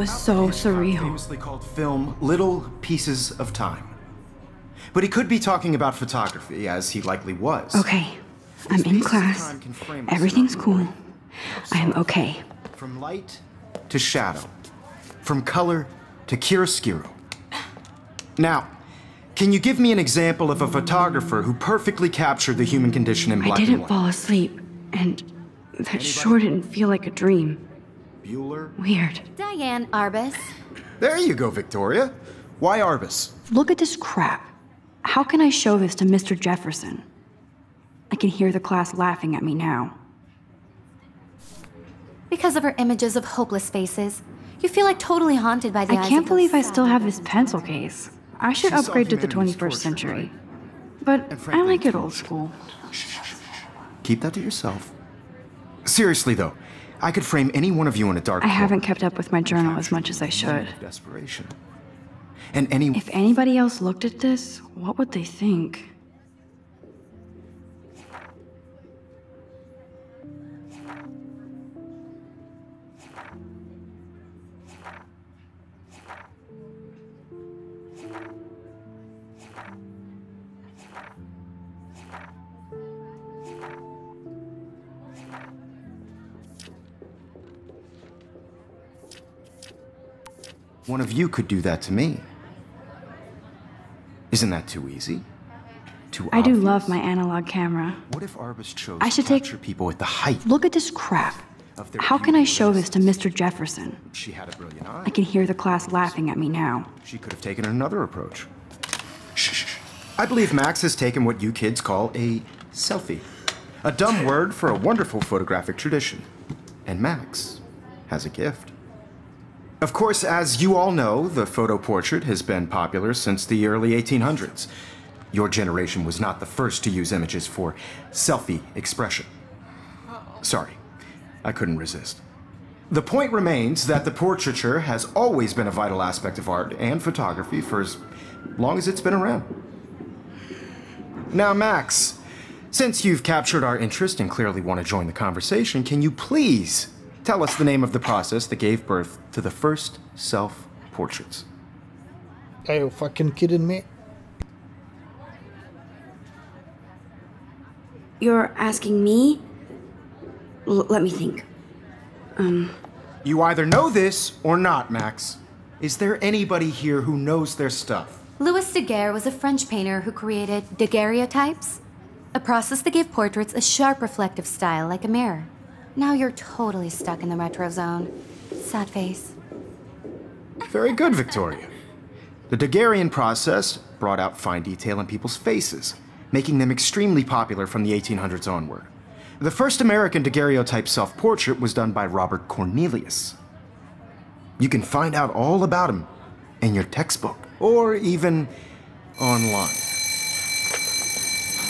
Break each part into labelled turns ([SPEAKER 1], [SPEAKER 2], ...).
[SPEAKER 1] was so surreal.
[SPEAKER 2] Famously called film Little Pieces of Time. But he could be talking about photography, as he likely was.
[SPEAKER 1] Okay, I'm in class. Everything's cool. I am okay.
[SPEAKER 2] From light to shadow, from color to chiaroscuro. Now, can you give me an example of a photographer who perfectly captured the human condition in black and
[SPEAKER 1] didn't fall asleep, and that sure didn't feel like a dream.
[SPEAKER 2] Bueller?
[SPEAKER 1] Weird.
[SPEAKER 3] Diane Arbus.
[SPEAKER 2] There you go, Victoria. Why Arbus?
[SPEAKER 1] Look at this crap. How can I show this to Mr. Jefferson? I can hear the class laughing at me now.
[SPEAKER 3] Because of her images of hopeless faces, you feel like totally haunted by the
[SPEAKER 1] I
[SPEAKER 3] eyes
[SPEAKER 1] can't believe I still have this pencil case. I should
[SPEAKER 2] She saw
[SPEAKER 1] upgrade to the 21st
[SPEAKER 2] torture,
[SPEAKER 1] century. But
[SPEAKER 2] And
[SPEAKER 1] I like it old school.
[SPEAKER 2] Keep that to yourself. Seriously, though, I could frame any one of you in a dark
[SPEAKER 1] I haven't kept up with my journal as much as I should.
[SPEAKER 2] Desperation. And any
[SPEAKER 1] If anybody else looked at this, what would they think?
[SPEAKER 2] One of you could do that to me. Isn't that too easy? Too
[SPEAKER 1] I do love my analog camera.
[SPEAKER 2] What if Arbus chose
[SPEAKER 1] I should take-
[SPEAKER 2] people at the height
[SPEAKER 1] Look at this crap. How can I show this to Mr. Jefferson?
[SPEAKER 2] She had a brilliant eye.
[SPEAKER 1] I can hear the class laughing at me now.
[SPEAKER 2] She could have taken another approach. Shh, shh, shh. I believe Max has taken what you kids call a selfie. A dumb word for a wonderful photographic tradition. And Max has a gift. Of course, as you all know, the photo portrait has been popular since the early 1800s. Your generation was not the first to use images for selfie expression. Sorry, I couldn't resist. The point remains that the portraiture has always been a vital aspect of art and photography for as long as it's been around. Now, Max, since you've captured our interest and clearly want to join the conversation, can you please tell us the name of the process that gave birth to the first self portraits?
[SPEAKER 4] Are you fucking kidding me?
[SPEAKER 1] You're asking me? L- let me think. Um.
[SPEAKER 2] You either know this or not, Max. Is there anybody here who knows their stuff?
[SPEAKER 3] Louis Daguerre was a French painter who created daguerreotypes, a process that gave portraits a sharp reflective style like a mirror. Now you're totally stuck in the retro zone. Sad face.
[SPEAKER 2] Very good, Victoria. The Daguerrean process brought out fine detail in people's faces, making them extremely popular from the 1800s onward. The first American daguerreotype self portrait was done by Robert Cornelius. You can find out all about him in your textbook or even online.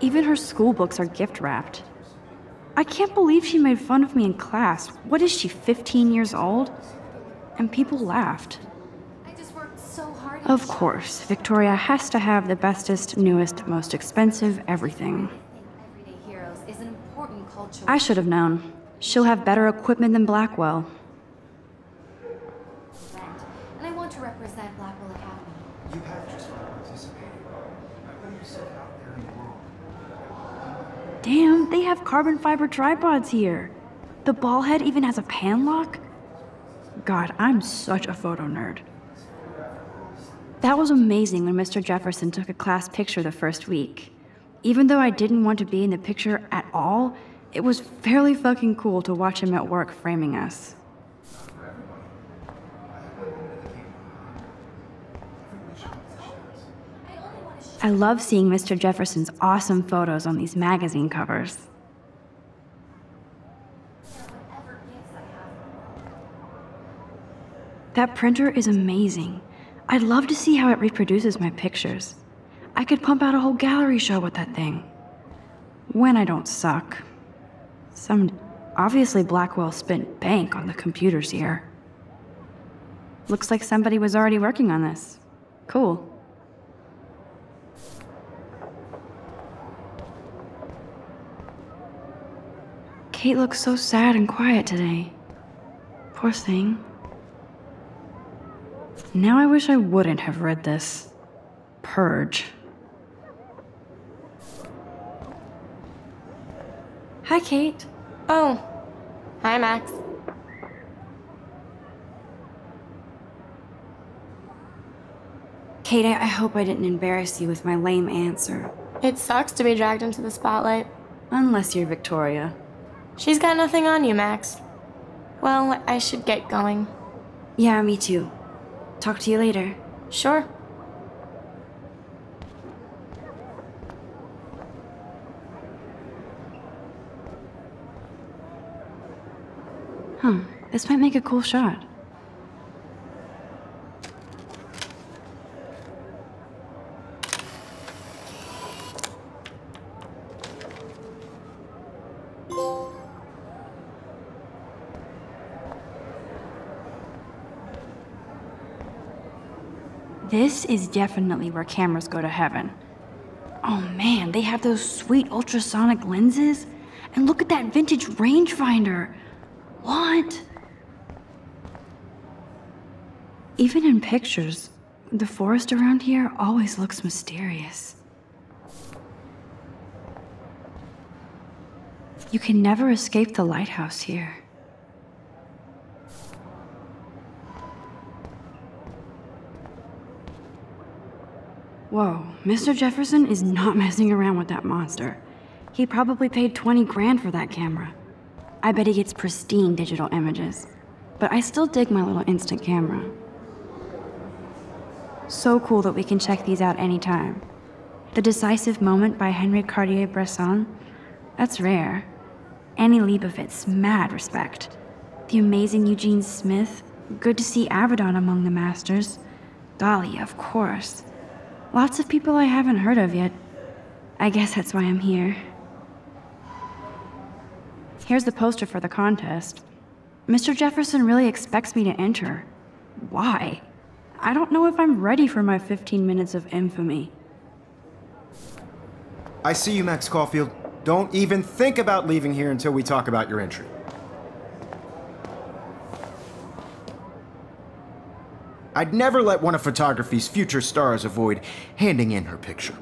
[SPEAKER 1] even her school books are gift wrapped. I can't believe she made fun of me in class. What is she, 15 years old? And people laughed.
[SPEAKER 3] I just worked so hard.
[SPEAKER 1] Of course, Victoria has to have the bestest, newest, most expensive everything.
[SPEAKER 3] Everyday Heroes is an important cultural
[SPEAKER 1] I should have known. She'll have better equipment than Blackwell.
[SPEAKER 3] event, and I want to represent Blackwell Academy.
[SPEAKER 2] You have just participated. Put yourself out there in the world.
[SPEAKER 1] Damn, they have carbon fiber tripods here. The ball head even has a pan lock. God, I'm such a photo nerd. That was amazing when Mr. Jefferson took a class picture the first week. Even though I didn't want to be in the picture at all, it was fairly fucking cool to watch him at work framing us. I love seeing Mr. Jefferson's awesome photos on these magazine covers. That printer is amazing. I'd love to see how it reproduces my pictures. I could pump out a whole gallery show with that thing. When I don't suck. Some. Obviously, Blackwell spent bank on the computers here. Looks like somebody was already working on this. Cool. Kate looks so sad and quiet today. Poor thing. Now I wish I wouldn't have read this. Purge. Hi, Kate.
[SPEAKER 5] Oh. Hi, Max.
[SPEAKER 1] Kate, I I hope I didn't embarrass you with my lame answer.
[SPEAKER 5] It sucks to be dragged into the spotlight.
[SPEAKER 1] Unless you're Victoria.
[SPEAKER 5] She's got nothing on you, Max. Well, I should get going.
[SPEAKER 1] Yeah, me too. Talk to you later.
[SPEAKER 5] Sure.
[SPEAKER 1] Huh, this might make a cool shot. This is definitely where cameras go to heaven. Oh man, they have those sweet ultrasonic lenses. And look at that vintage rangefinder. What? Even in pictures, the forest around here always looks mysterious. You can never escape the lighthouse here. Whoa, Mr. Jefferson is not messing around with that monster. He probably paid 20 grand for that camera. I bet he gets pristine digital images. But I still dig my little instant camera. So cool that we can check these out anytime. The Decisive Moment by Henri Cartier-Bresson? That's rare. Annie Leibovitz, mad respect. The amazing Eugene Smith? Good to see Avedon among the masters. Dahlia, of course. Lots of people I haven't heard of yet. I guess that's why I'm here. Here's the poster for the contest. Mr. Jefferson really expects me to enter. Why? I don't know if I'm ready for my 15 minutes of infamy.
[SPEAKER 2] I see you, Max Caulfield. Don't even think about leaving here until we talk about your entry. I'd never let one of photography's future stars avoid handing in her picture.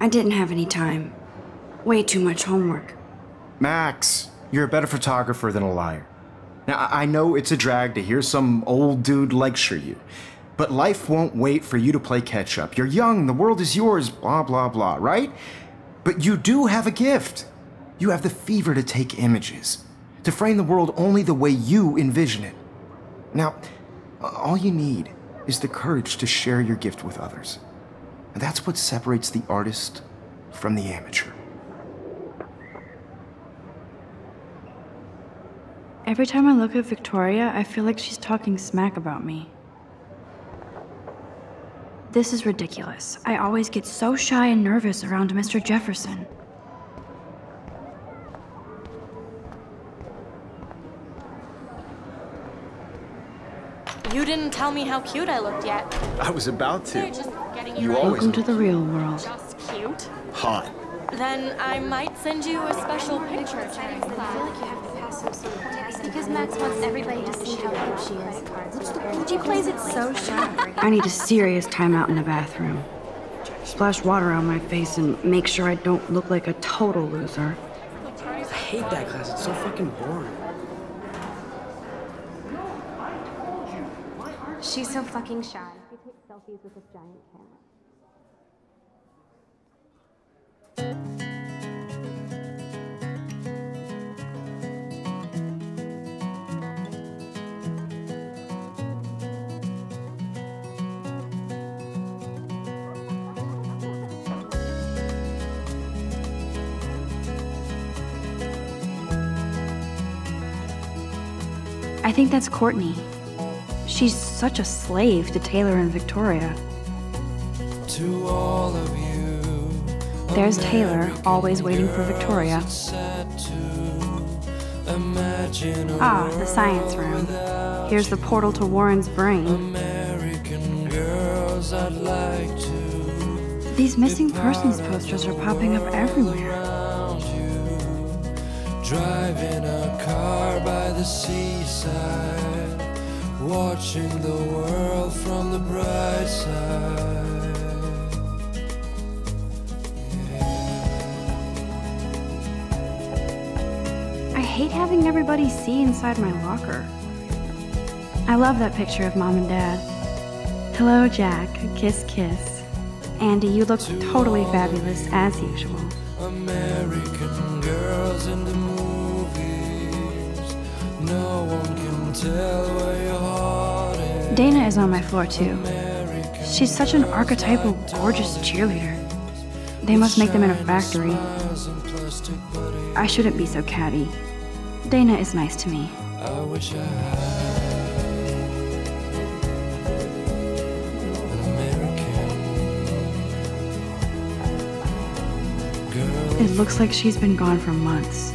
[SPEAKER 1] I didn't have any time. Way too much homework.
[SPEAKER 2] Max, you're a better photographer than a liar. Now, I know it's a drag to hear some old dude lecture you, But life won't wait for you to play catch up. You're young, the world is yours, blah, blah, blah, right? But you do have a gift. You have the fever to take images, to frame the world only the way you envision it. Now, all you need is the courage to share your gift with others. And that's what separates the artist from the amateur.
[SPEAKER 1] Every time I look at Victoria, I feel like she's talking smack about me. This is ridiculous. I always get so shy and nervous around Mr. Jefferson.
[SPEAKER 5] You didn't tell me how cute I looked yet.
[SPEAKER 2] I was about
[SPEAKER 5] They're just getting you,
[SPEAKER 2] You
[SPEAKER 5] ready.
[SPEAKER 2] always-
[SPEAKER 1] Welcome to the real world.
[SPEAKER 5] just cute.
[SPEAKER 2] Hot.
[SPEAKER 5] Then I might send you a special picture.
[SPEAKER 3] Because Max wants everybody to see how cute she is.
[SPEAKER 1] She plays it so shy. I need a serious timeout in the bathroom. Splash water on my face and make sure I don't look like a total loser.
[SPEAKER 6] I hate that class. It's so fucking boring.
[SPEAKER 3] She's so fucking shy. She takes selfies with this giant camera.
[SPEAKER 1] I think that's Courtney. She's such a slave to Taylor and Victoria.
[SPEAKER 7] To all of you,
[SPEAKER 1] There's Taylor, always waiting for Victoria.
[SPEAKER 7] sad to imagine a
[SPEAKER 1] Ah, the science room. Here's the portal to Warren's brain.
[SPEAKER 7] American girls I'd like to
[SPEAKER 1] These missing persons posters are popping up everywhere.
[SPEAKER 7] you. Driving a car by the seaside, watching the world from the bright side.
[SPEAKER 1] I hate having everybody see inside my locker. I love that picture of mom and dad. Hello, Jack. Kiss, kiss. Andy, you look totally fabulous as usual.
[SPEAKER 7] American girls in the movies. No one can tell where your.
[SPEAKER 1] Dana is on my floor too. She's such an archetypal, gorgeous cheerleader. They must make them in a factory. I shouldn't be so catty. Dana is nice to me.
[SPEAKER 7] I wish I had.
[SPEAKER 1] It looks like she's been gone for months.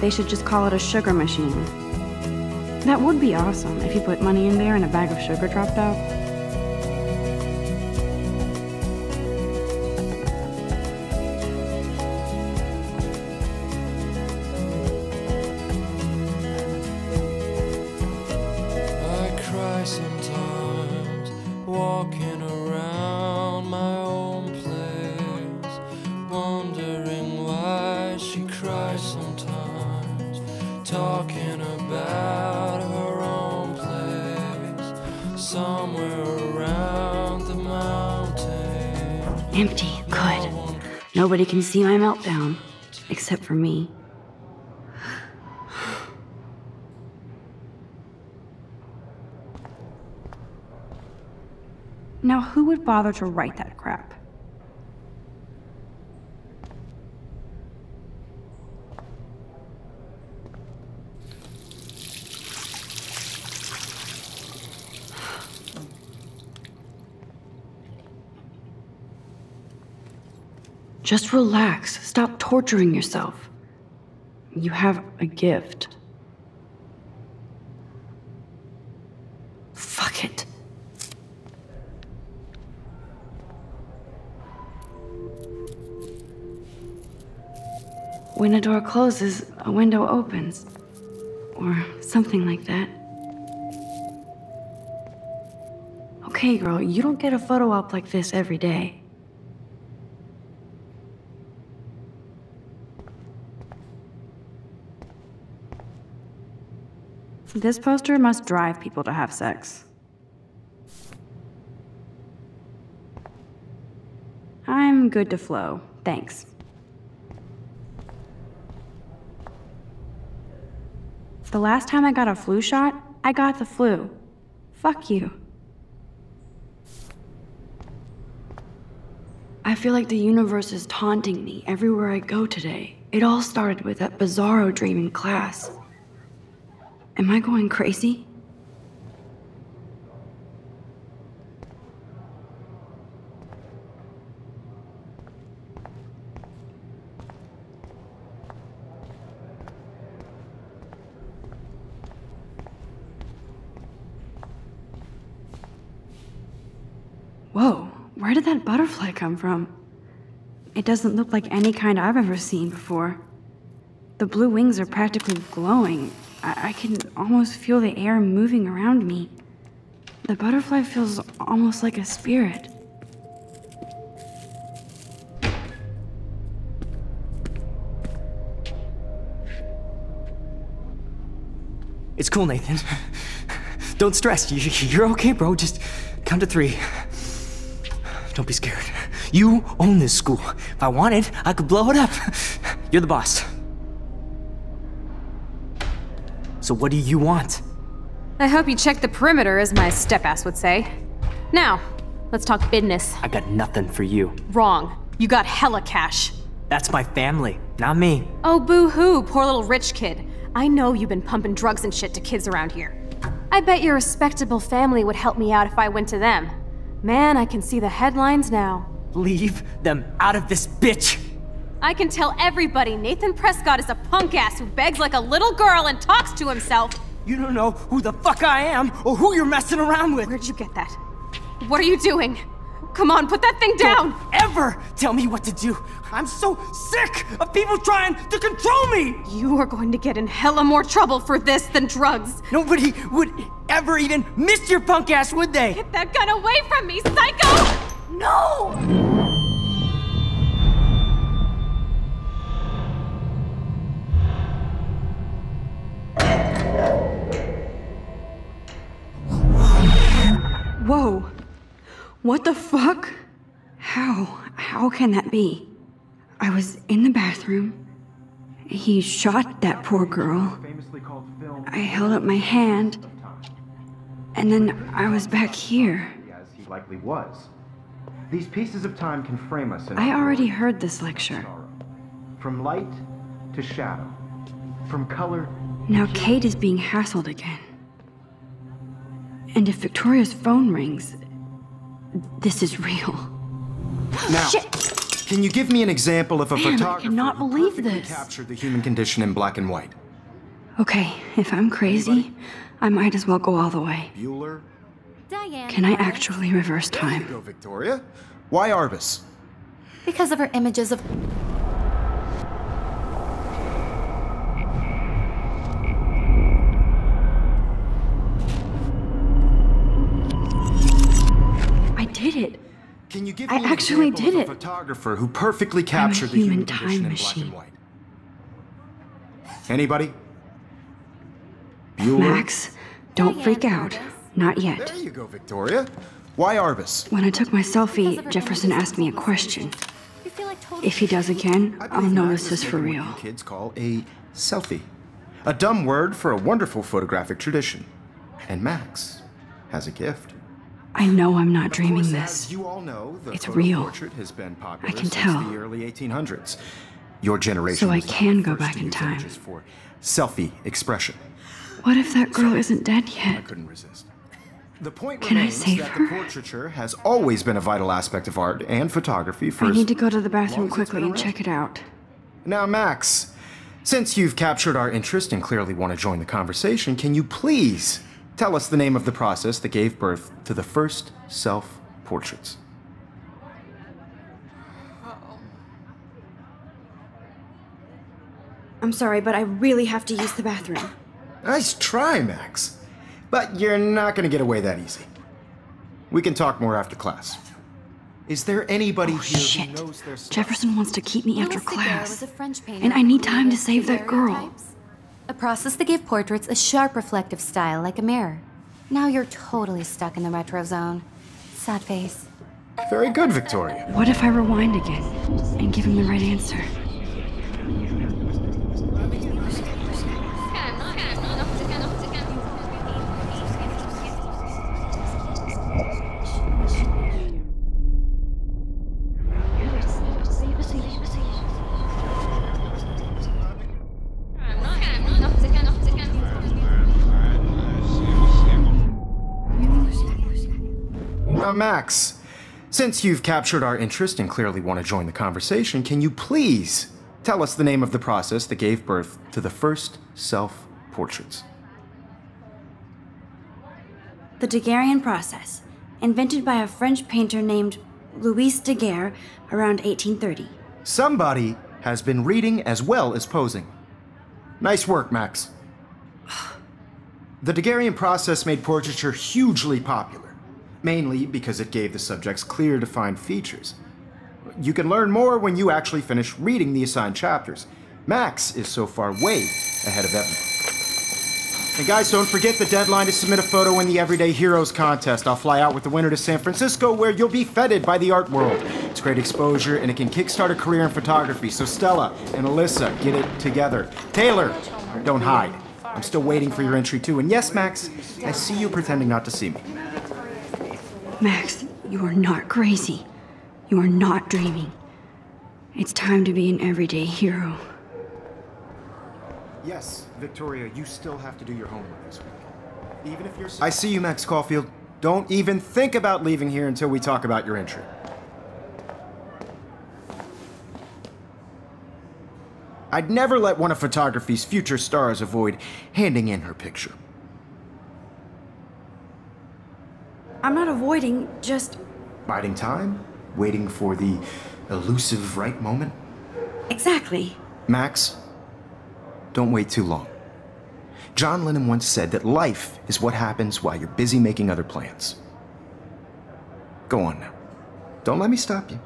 [SPEAKER 1] They should just call it a sugar machine. That would be awesome if you put money in there and a bag of sugar dropped out. Nobody can see my meltdown. Except for me. Now, who would bother to write that crap? Just relax. Stop torturing yourself. You have a gift. Fuck it. When a door closes, a window opens. Or something like that. Okay, girl, you don't get a photo op like this every day. This poster must drive people to have sex. I'm good to flow. Thanks. The last time I got a flu shot, I got the flu. Fuck you. I feel like the universe is taunting me everywhere I go today. It all started with that bizarro dream in class. Am I going crazy? Whoa, where did that butterfly come from? It doesn't look like any kind I've ever seen before. The blue wings are practically glowing. I, I can almost feel the air moving around me. The butterfly feels almost like a spirit.
[SPEAKER 6] It's cool, Nathan. Don't stress. You- You're okay, bro. Just count to three. Don't be scared. You own this school. If I wanted, I could blow it up. You're the boss. So what do you want?
[SPEAKER 8] I hope you checked the perimeter, as my step-ass would say. Now, let's talk business.
[SPEAKER 6] I got nothing for you.
[SPEAKER 8] Wrong. You got hella cash.
[SPEAKER 6] That's my family, not me.
[SPEAKER 8] Oh, boo-hoo, poor little rich kid. I know you've been pumping drugs and shit to kids around here. I bet your respectable family would help me out if I went to them. Man, I can see the headlines now.
[SPEAKER 6] Leave them out of this bitch.
[SPEAKER 8] I can tell everybody Nathan Prescott is a punk ass who begs like a little girl and talks to himself.
[SPEAKER 6] You don't know who the fuck I am or who you're messing around with.
[SPEAKER 8] Where'd you get that? What are you doing? Come on, put that thing down!
[SPEAKER 6] Don't ever tell me what to do. I'm so sick of people trying to control me.
[SPEAKER 8] You are going to get in hella more trouble for this than drugs.
[SPEAKER 6] Nobody would ever even miss your punk ass, would they?
[SPEAKER 8] Get that gun away from me, psycho! No!
[SPEAKER 1] Whoa. What the fuck? How? How can that be? I was in the bathroom. He shot that poor girl. I held up my hand. And then I was back here.
[SPEAKER 2] As he likely was. These pieces of time can frame us in
[SPEAKER 1] I already heard this lecture.
[SPEAKER 2] From light to shadow. From color
[SPEAKER 1] Now Kate is being hassled again. And if Victoria's phone rings, this is real.
[SPEAKER 2] Now, can you give me an example of a
[SPEAKER 1] Man, I
[SPEAKER 2] photographer
[SPEAKER 1] cannot
[SPEAKER 2] who
[SPEAKER 1] believe
[SPEAKER 2] perfectly
[SPEAKER 1] this.
[SPEAKER 2] captured the human condition in black and white?
[SPEAKER 1] Okay, if I'm crazy, I might as well go all the way.
[SPEAKER 2] Bueller?
[SPEAKER 3] Diane.
[SPEAKER 1] Can I actually reverse
[SPEAKER 2] There you
[SPEAKER 1] time?
[SPEAKER 2] go, Victoria. Why Arbus?
[SPEAKER 3] Because of her images of.
[SPEAKER 2] Can you give
[SPEAKER 1] I
[SPEAKER 2] me an
[SPEAKER 1] actually
[SPEAKER 2] example
[SPEAKER 1] did
[SPEAKER 2] of a
[SPEAKER 1] it.
[SPEAKER 2] photographer who perfectly captured the
[SPEAKER 1] human
[SPEAKER 2] human
[SPEAKER 1] time
[SPEAKER 2] condition in
[SPEAKER 1] machine.
[SPEAKER 2] black and white? Anybody? Bueller?
[SPEAKER 1] Max, don't
[SPEAKER 3] Diane
[SPEAKER 1] freak out.
[SPEAKER 3] Arbus.
[SPEAKER 1] Not yet.
[SPEAKER 2] There you go, Victoria. Why Arbus?
[SPEAKER 1] When I took my selfie, Jefferson asked me a question.
[SPEAKER 3] You feel like total
[SPEAKER 1] If he does again,
[SPEAKER 2] I
[SPEAKER 1] I'll
[SPEAKER 2] believe
[SPEAKER 1] know this
[SPEAKER 2] has
[SPEAKER 1] is for
[SPEAKER 2] taken
[SPEAKER 1] real.
[SPEAKER 2] What you kids call a selfie. A dumb word for a wonderful photographic tradition. And Max has a gift.
[SPEAKER 1] I know I'm not dreaming
[SPEAKER 2] course,
[SPEAKER 1] this.
[SPEAKER 2] You all know, the
[SPEAKER 1] It's real.
[SPEAKER 2] portrait has been popular
[SPEAKER 1] I can
[SPEAKER 2] since
[SPEAKER 1] tell.
[SPEAKER 2] the early 1800s. Your generation
[SPEAKER 1] So I can go back in time.
[SPEAKER 2] for selfie expression.
[SPEAKER 1] What if that girl isn't dead yet?
[SPEAKER 2] I couldn't resist. The point
[SPEAKER 1] Can I save
[SPEAKER 2] that
[SPEAKER 1] her?
[SPEAKER 2] the portraiture has always been a vital aspect of art and photography for
[SPEAKER 1] I need to go to the bathroom quickly and check it out.
[SPEAKER 2] Now, Max, since you've captured our interest and clearly want to join the conversation, can you please tell us the name of the process that gave birth to the first self portraits?
[SPEAKER 1] I'm sorry, but I really have to use the bathroom.
[SPEAKER 2] Nice try, Max. But you're not going to get away that easy. We can talk more after class. Is there anybody
[SPEAKER 1] Oh,
[SPEAKER 2] here
[SPEAKER 1] shit.
[SPEAKER 2] who knows their stuff?
[SPEAKER 1] Jefferson wants to keep me after
[SPEAKER 3] Louis Daguerre was
[SPEAKER 1] class.
[SPEAKER 3] a French painter
[SPEAKER 1] And I need time to save that girl.
[SPEAKER 3] daguerreotypes, A process that gave portraits a sharp reflective style like a mirror. Now you're totally stuck in the retro zone. Sad face.
[SPEAKER 2] Very good, Victoria.
[SPEAKER 1] What if I rewind again and give him the right answer?
[SPEAKER 2] Now, Max, since you've captured our interest and clearly want to join the conversation, can you please tell us the name of the process that gave birth to the first self portraits?
[SPEAKER 1] The Daguerrean process, invented by a French painter named Louis Daguerre around 1830.
[SPEAKER 2] Somebody has been reading as well as posing. Nice work, Max. The Daguerrean process made portraiture hugely popular, mainly because it gave the subjects clear, defined features. You can learn more when you actually finish reading the assigned chapters. Max is so far way ahead of Evan. And guys, don't forget the deadline to submit a photo in the Everyday Heroes contest. I'll fly out with the winner to San Francisco where you'll be feted by the art world. It's great exposure and it can kickstart a career in photography. So Stella and Alyssa, get it together. Taylor, don't hide. I'm still waiting for your entry too. And yes, Max, I see you pretending not to see me.
[SPEAKER 1] Max, you are not crazy. You are not dreaming. It's time to be an everyday hero.
[SPEAKER 2] Yes, Victoria, you still have to do your homework this week. Even if you're. I see you, Max Caulfield. Don't even think about leaving here until we talk about your entry. I'd never let one of photography's future stars avoid handing in her picture.
[SPEAKER 1] I'm not avoiding, just.
[SPEAKER 2] Biding time? Waiting for the elusive right moment?
[SPEAKER 1] Exactly.
[SPEAKER 2] Max, don't wait too long. John Lennon once said that life is what happens while you're busy making other plans. Go on now. Don't let me stop you.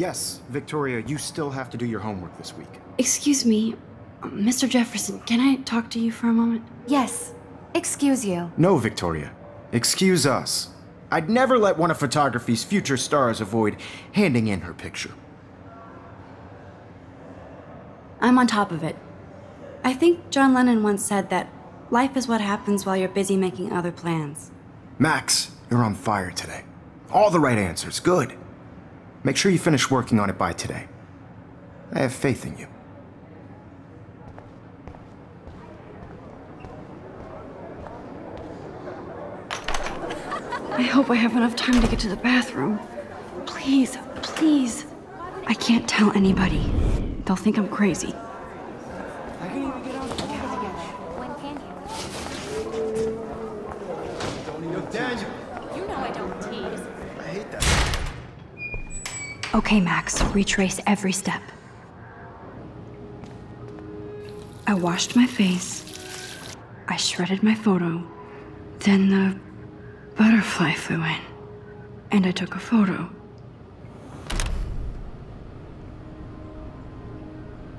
[SPEAKER 2] Yes, Victoria, you still have to do your homework this week.
[SPEAKER 1] Excuse me, Mr. Jefferson, can I talk to you for a moment?
[SPEAKER 3] Yes. Excuse you.
[SPEAKER 2] No, Victoria. Excuse us. I'd never let one of photography's future stars avoid handing in her picture.
[SPEAKER 1] I'm on top of it. I think John Lennon once said that life is what happens while you're busy making other plans.
[SPEAKER 2] Max, you're on fire today. All the right answers. Good. Make sure you finish working on it by today. I have faith in you.
[SPEAKER 1] I hope I have enough time to get to the bathroom. Please, please. I can't tell anybody. They'll think I'm crazy.
[SPEAKER 8] You know I don't tease.
[SPEAKER 1] Okay, Max, retrace every step. I washed my face. I shredded my photo. Then the butterfly flew in. And I took a photo.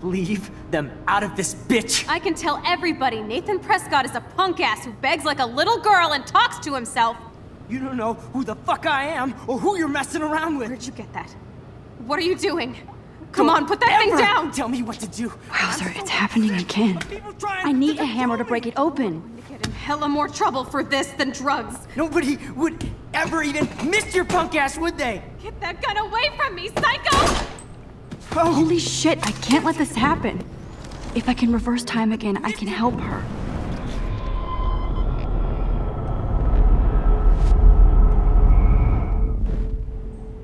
[SPEAKER 6] Leave them out of this bitch!
[SPEAKER 8] I can tell everybody Nathan Prescott is a punk ass who begs like a little girl and talks to himself.
[SPEAKER 6] You don't know who the fuck I am or who you're messing around with.
[SPEAKER 8] Where'd you get that? What are you doing? Come
[SPEAKER 6] Don't
[SPEAKER 8] on, put that thing down!
[SPEAKER 6] Tell me what to do.
[SPEAKER 1] Wowzer, it's happening again. I need a hammer to break it open.
[SPEAKER 8] Get in hella more trouble for this than drugs.
[SPEAKER 6] Nobody would ever even miss your punk ass, would they?
[SPEAKER 8] Get that gun away from me, psycho! Oh.
[SPEAKER 1] Holy shit, I can't let this happen. If I can reverse time again, I can help her.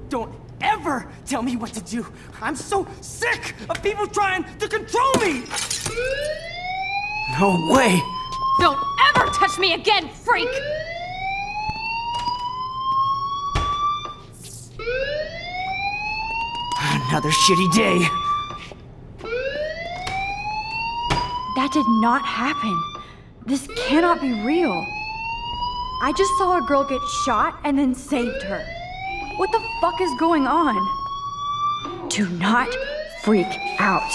[SPEAKER 6] Don't ever tell me what to do. I'm so sick of people trying to control me. No way.
[SPEAKER 8] Don't ever touch me again, freak!
[SPEAKER 6] Another shitty day.
[SPEAKER 1] That did not happen. This cannot be real. I just saw a girl get shot and then saved her. What the fuck is going on? Do not freak out.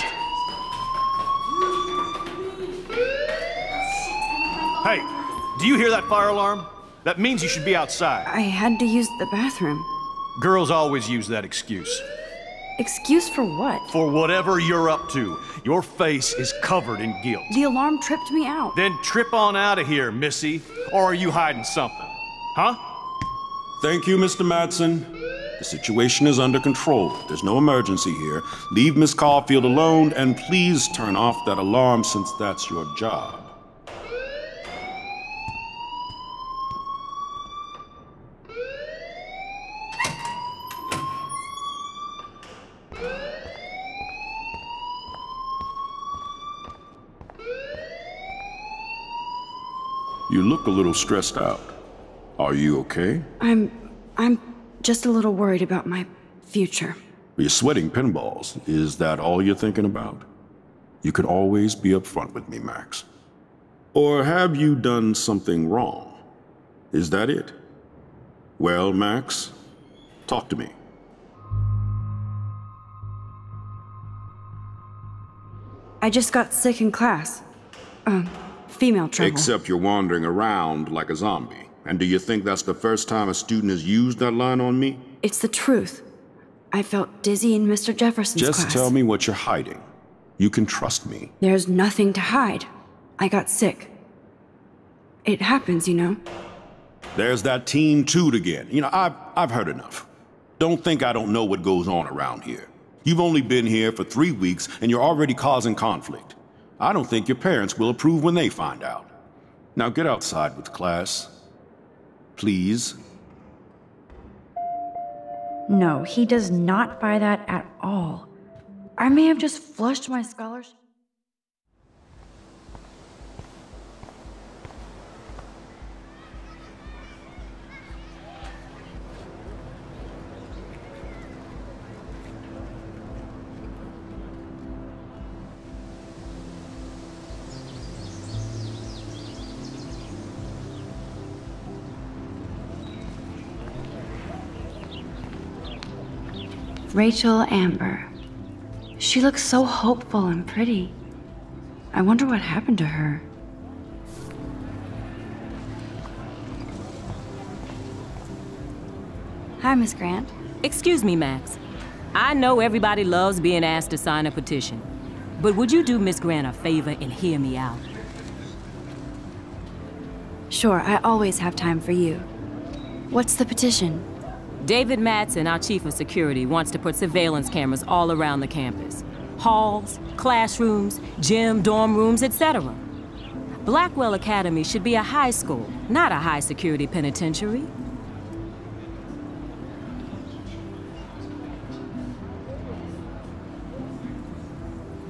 [SPEAKER 9] Hey, do you hear that fire alarm? That means you should be outside.
[SPEAKER 1] I had to use the bathroom.
[SPEAKER 9] Girls always use that excuse.
[SPEAKER 1] Excuse for what?
[SPEAKER 9] For whatever you're up to, your face is covered in guilt.
[SPEAKER 1] The alarm tripped me out.
[SPEAKER 9] Then trip on out of here, Missy. Or are you hiding something? Huh?
[SPEAKER 10] Thank you, Mr. Madsen. The situation is under control. There's no emergency here. Leave Miss Caulfield alone and please turn off that alarm since that's your job. You look a little stressed out. Are you okay?
[SPEAKER 1] I'm. I'm just a little worried about my future.
[SPEAKER 10] You're sweating pinballs. Is that all you're thinking about? You could always be upfront with me, Max. Or have you done something wrong? Is that it? Well, Max, talk to me.
[SPEAKER 1] I just got sick in class. Um, female trouble.
[SPEAKER 10] Except you're wandering around like a zombie. And do you think that's the first time a student has used that line on me?
[SPEAKER 1] It's the truth. I felt dizzy in Mr. Jefferson's class.
[SPEAKER 10] Just
[SPEAKER 1] class.
[SPEAKER 10] tell me what you're hiding. You can trust me.
[SPEAKER 1] There's nothing to hide. I got sick. It happens, you know.
[SPEAKER 10] There's that teen toot again. You know, I've, I've heard enough. Don't think I don't know what goes on around here. You've only been here for three weeks and you're already causing conflict. I don't think your parents will approve when they find out. Now get outside with class. Please.
[SPEAKER 1] No, he does not buy that at all. I may have just flushed my scholarship. Rachel Amber. She looks so hopeful and pretty. I wonder what happened to her. Hi, Miss Grant.
[SPEAKER 11] Excuse me, Max. I know everybody loves being asked to sign a petition. But would you do Miss Grant a favor and hear me out?
[SPEAKER 1] Sure, I always have time for you. What's the petition?
[SPEAKER 11] David Madsen, our chief of security, wants to put surveillance cameras all around the campus. Halls, classrooms, gym, dorm rooms, etc. Blackwell Academy should be a high school, not a high security penitentiary.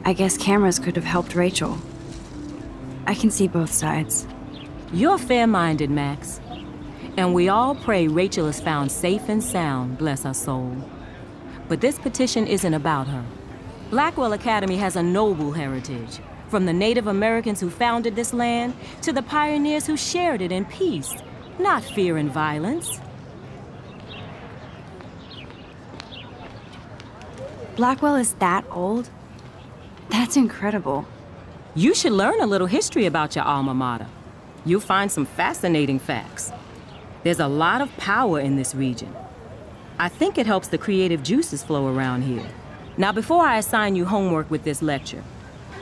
[SPEAKER 1] I guess cameras could have helped Rachel. I can see both sides.
[SPEAKER 11] You're fair-minded, Max. And we all pray Rachel is found safe and sound, bless her soul. But this petition isn't about her. Blackwell Academy has a noble heritage, from the Native Americans who founded this land to the pioneers who shared it in peace, not fear and violence.
[SPEAKER 1] Blackwell is that old? That's incredible.
[SPEAKER 11] You should learn a little history about your alma mater. You'll find some fascinating facts. There's a lot of power in this region. I think it helps the creative juices flow around here. Now, before I assign you homework with this lecture,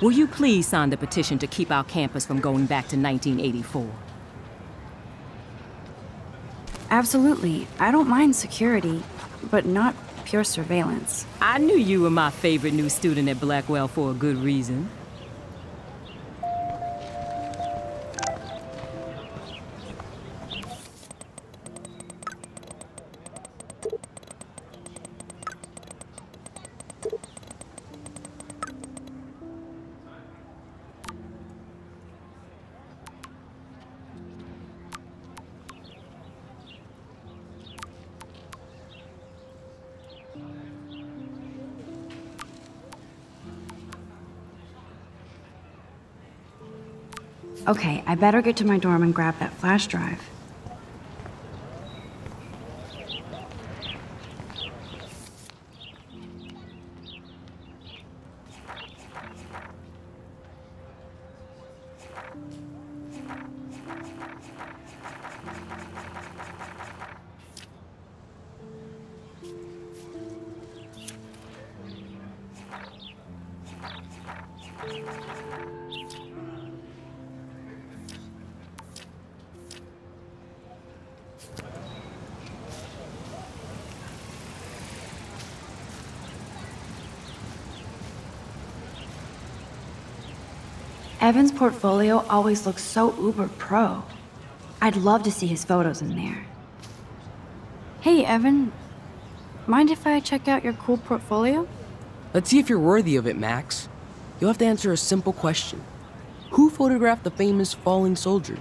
[SPEAKER 11] will you please sign the petition to keep our campus from going back to 1984?
[SPEAKER 1] Absolutely. I don't mind security, but not pure surveillance.
[SPEAKER 11] I knew you were my favorite new student at Blackwell for a good reason.
[SPEAKER 1] Okay, I better get to my dorm and grab that flash drive. Evan's portfolio always looks so uber pro. I'd love to see his photos in there. Hey, Evan. Mind if I check out your cool portfolio?
[SPEAKER 12] Let's see if you're worthy of it, Max. You'll have to answer a simple question. Who photographed the famous falling soldier?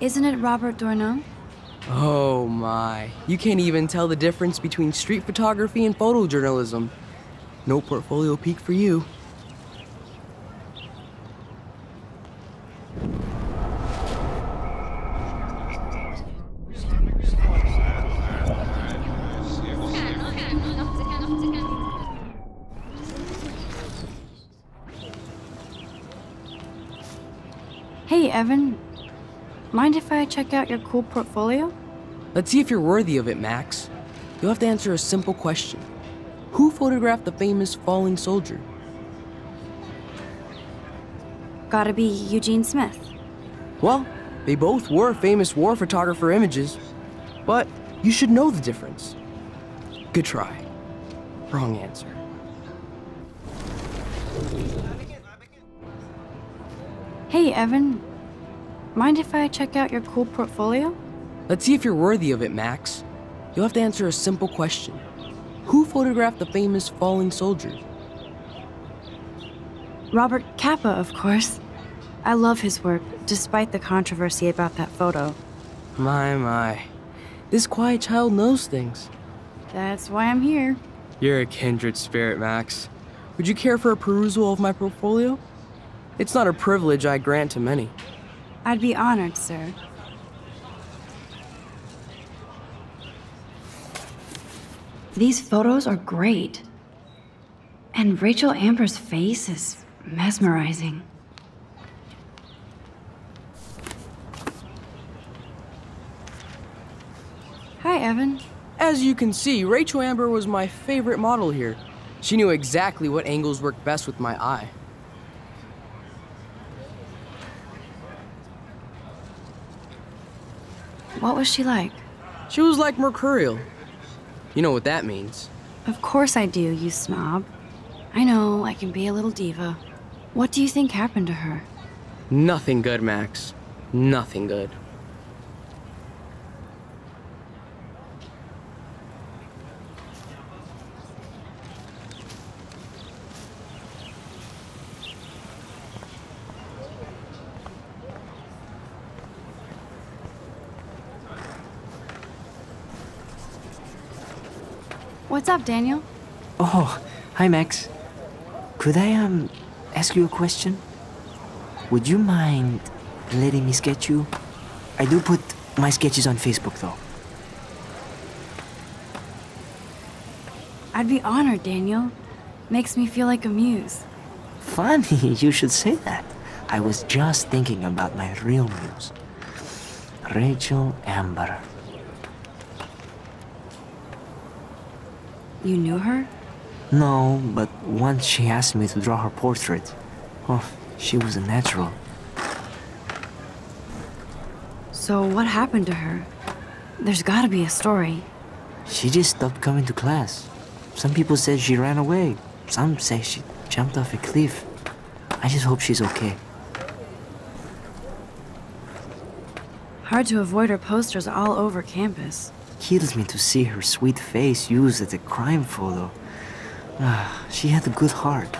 [SPEAKER 1] Isn't it Robert Doisneau?
[SPEAKER 12] Oh my. You can't even tell the difference between street photography and photojournalism. No portfolio peak for you.
[SPEAKER 1] Hey, Evan. Mind if I check out your cool portfolio?
[SPEAKER 12] Let's see if you're worthy of it, Max. You'll have to answer a simple question. Who photographed the famous falling soldier?
[SPEAKER 1] Gotta be Eugene Smith.
[SPEAKER 12] Well, they both were famous war photographer images. But you should know the difference. Good try. Wrong answer.
[SPEAKER 1] Hey, Evan. Mind if I check out your cool portfolio?
[SPEAKER 12] Let's see if you're worthy of it, Max. You'll have to answer a simple question. Who photographed the famous falling soldier?
[SPEAKER 1] Robert Capa, of course. I love his work, despite the controversy about that photo.
[SPEAKER 12] My, my. This quiet child knows things.
[SPEAKER 1] That's why I'm here.
[SPEAKER 12] You're a kindred spirit, Max. Would you care for a perusal of my portfolio? It's not a privilege I grant to many.
[SPEAKER 1] I'd be honored, sir. These photos are great. And Rachel Amber's face is mesmerizing. Hi, Evan.
[SPEAKER 12] As you can see, Rachel Amber was my favorite model here. She knew exactly what angles worked best with my eye.
[SPEAKER 1] What was she like?
[SPEAKER 12] She was like Mercurial. You know what that means.
[SPEAKER 1] Of course I do, you snob. I know, I can be a little diva. What do you think happened to her?
[SPEAKER 12] Nothing good, Max. Nothing good.
[SPEAKER 1] What's up, Daniel?
[SPEAKER 6] Oh, hi Max. Could I um ask you a question? Would you mind letting me sketch you? I do put my sketches on Facebook though.
[SPEAKER 1] I'd be honored, Daniel. Makes me feel like a muse.
[SPEAKER 6] Funny, you should say that. I was just thinking about my real muse. Rachel Amber.
[SPEAKER 1] You knew her?
[SPEAKER 6] No, but once she asked me to draw her portrait. Oh, she was a natural.
[SPEAKER 1] So what happened to her? There's gotta be a story.
[SPEAKER 6] She just stopped coming to class. Some people said she ran away. Some say she jumped off a cliff. I just hope she's okay.
[SPEAKER 1] Hard to avoid her posters all over campus.
[SPEAKER 6] Kills me to see her sweet face used as a crime photo. Ah, she had a good heart.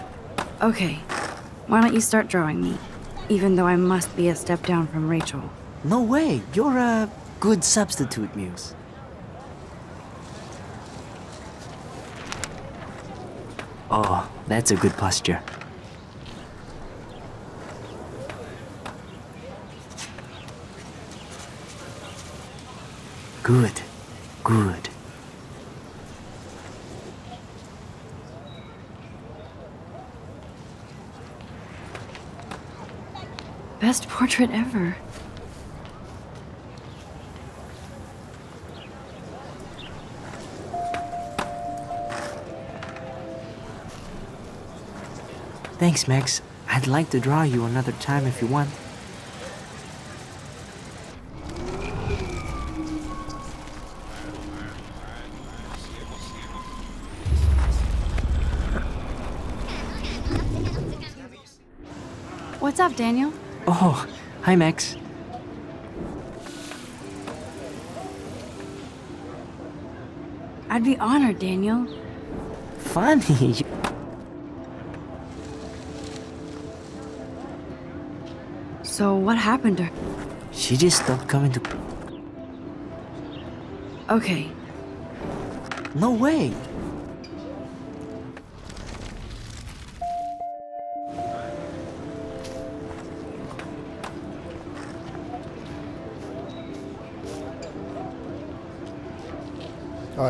[SPEAKER 1] Okay, why don't you start drawing me? Even though I must be a step down from Rachel.
[SPEAKER 6] No way, you're a good substitute, Muse. Oh, that's a good posture. Good, good.
[SPEAKER 1] Best portrait ever.
[SPEAKER 6] Thanks, Max. I'd like to draw you another time if you want.
[SPEAKER 1] What's up, Daniel?
[SPEAKER 6] Oh, hi, Max.
[SPEAKER 1] I'd be honored, Daniel.
[SPEAKER 6] Funny.
[SPEAKER 1] So, what happened to her?
[SPEAKER 6] She just stopped coming to.
[SPEAKER 1] Okay.
[SPEAKER 6] No way.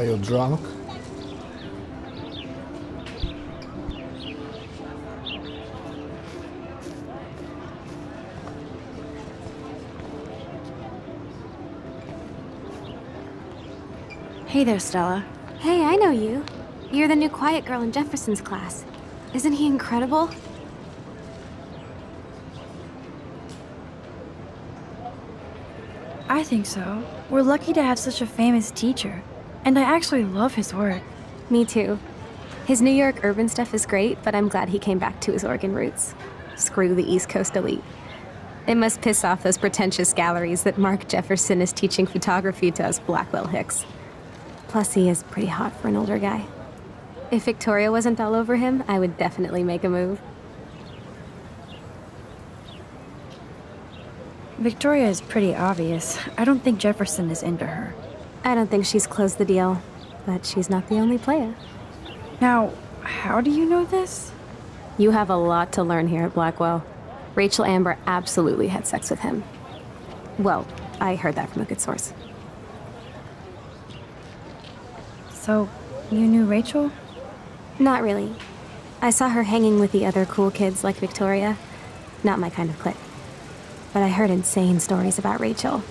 [SPEAKER 13] Are you drunk?
[SPEAKER 1] Hey there, Stella.
[SPEAKER 14] Hey, I know you. You're the new quiet girl in Jefferson's class. Isn't he incredible?
[SPEAKER 1] I think so. We're lucky to have such a famous teacher. And I actually love his work.
[SPEAKER 14] Me too. His New York urban stuff is great, but I'm glad he came back to his Oregon roots. Screw the East Coast elite. It must piss off those pretentious galleries that Mark Jefferson is teaching photography to us Blackwell Hicks. Plus, he is pretty hot for an older guy. If Victoria wasn't all over him, I would definitely make a move.
[SPEAKER 1] Victoria is pretty obvious. I don't think Jefferson is into her.
[SPEAKER 14] I don't think she's closed the deal, but she's not the only player.
[SPEAKER 1] Now, how do you know this?
[SPEAKER 14] You have a lot to learn here at Blackwell. Rachel Amber absolutely had sex with him. Well, I heard that from a good source.
[SPEAKER 1] So, you knew Rachel?
[SPEAKER 14] Not really. I saw her hanging with the other cool kids like Victoria. Not my kind of clique. But I heard insane stories about Rachel.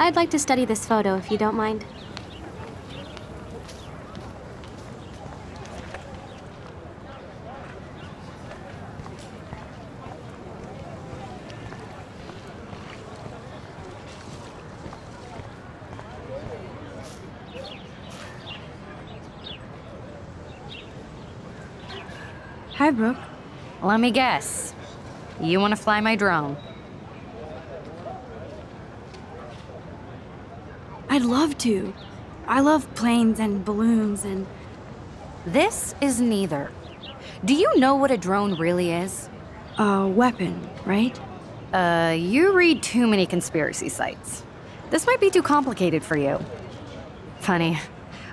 [SPEAKER 14] I'd like to study this photo if you don't mind.
[SPEAKER 1] Hi, Brooke.
[SPEAKER 3] Let me guess. You want to fly my drone?
[SPEAKER 1] I'd love to. I love planes and balloons and.
[SPEAKER 3] This is neither. Do you know what a drone really is?
[SPEAKER 1] A weapon, right?
[SPEAKER 3] Uh, you read too many conspiracy sites. This might be too complicated for you. Funny.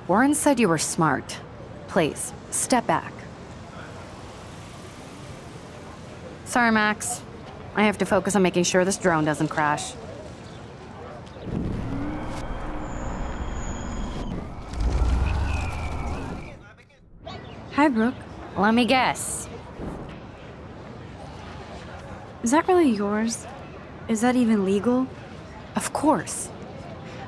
[SPEAKER 3] Warren said you were smart. Please, step back. Sorry, Max. I have to focus on making sure this drone doesn't crash.
[SPEAKER 1] Brooke.
[SPEAKER 3] Let me guess.
[SPEAKER 1] Is that really yours? Is that even legal?
[SPEAKER 3] Of course.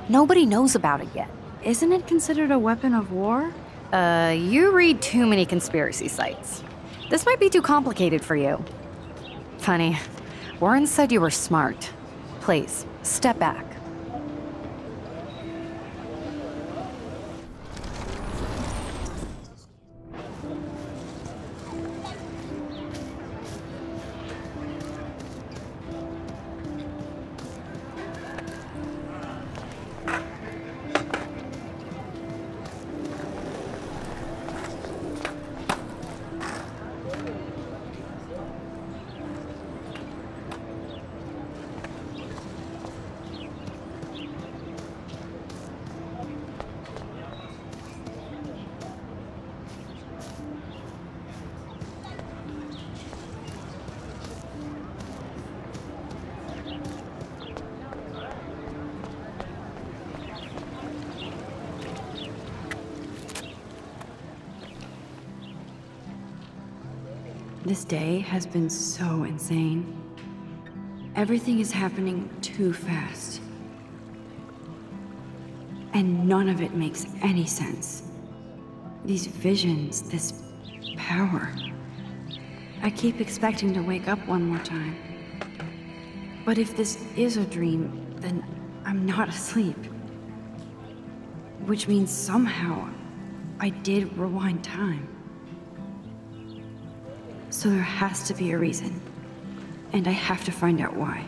[SPEAKER 3] Nobody knows about it yet.
[SPEAKER 1] Isn't it considered a weapon of war?
[SPEAKER 3] Uh, you read too many conspiracy sites. This might be too complicated for you. Funny. Warren said you were smart. Please, step back.
[SPEAKER 1] This day has been so insane. Everything is happening too fast. And none of it makes any sense. These visions, this power. I keep expecting to wake up one more time. But if this is a dream, then I'm not asleep. Which means somehow I did rewind time. So there has to be a reason. And I have to find out why.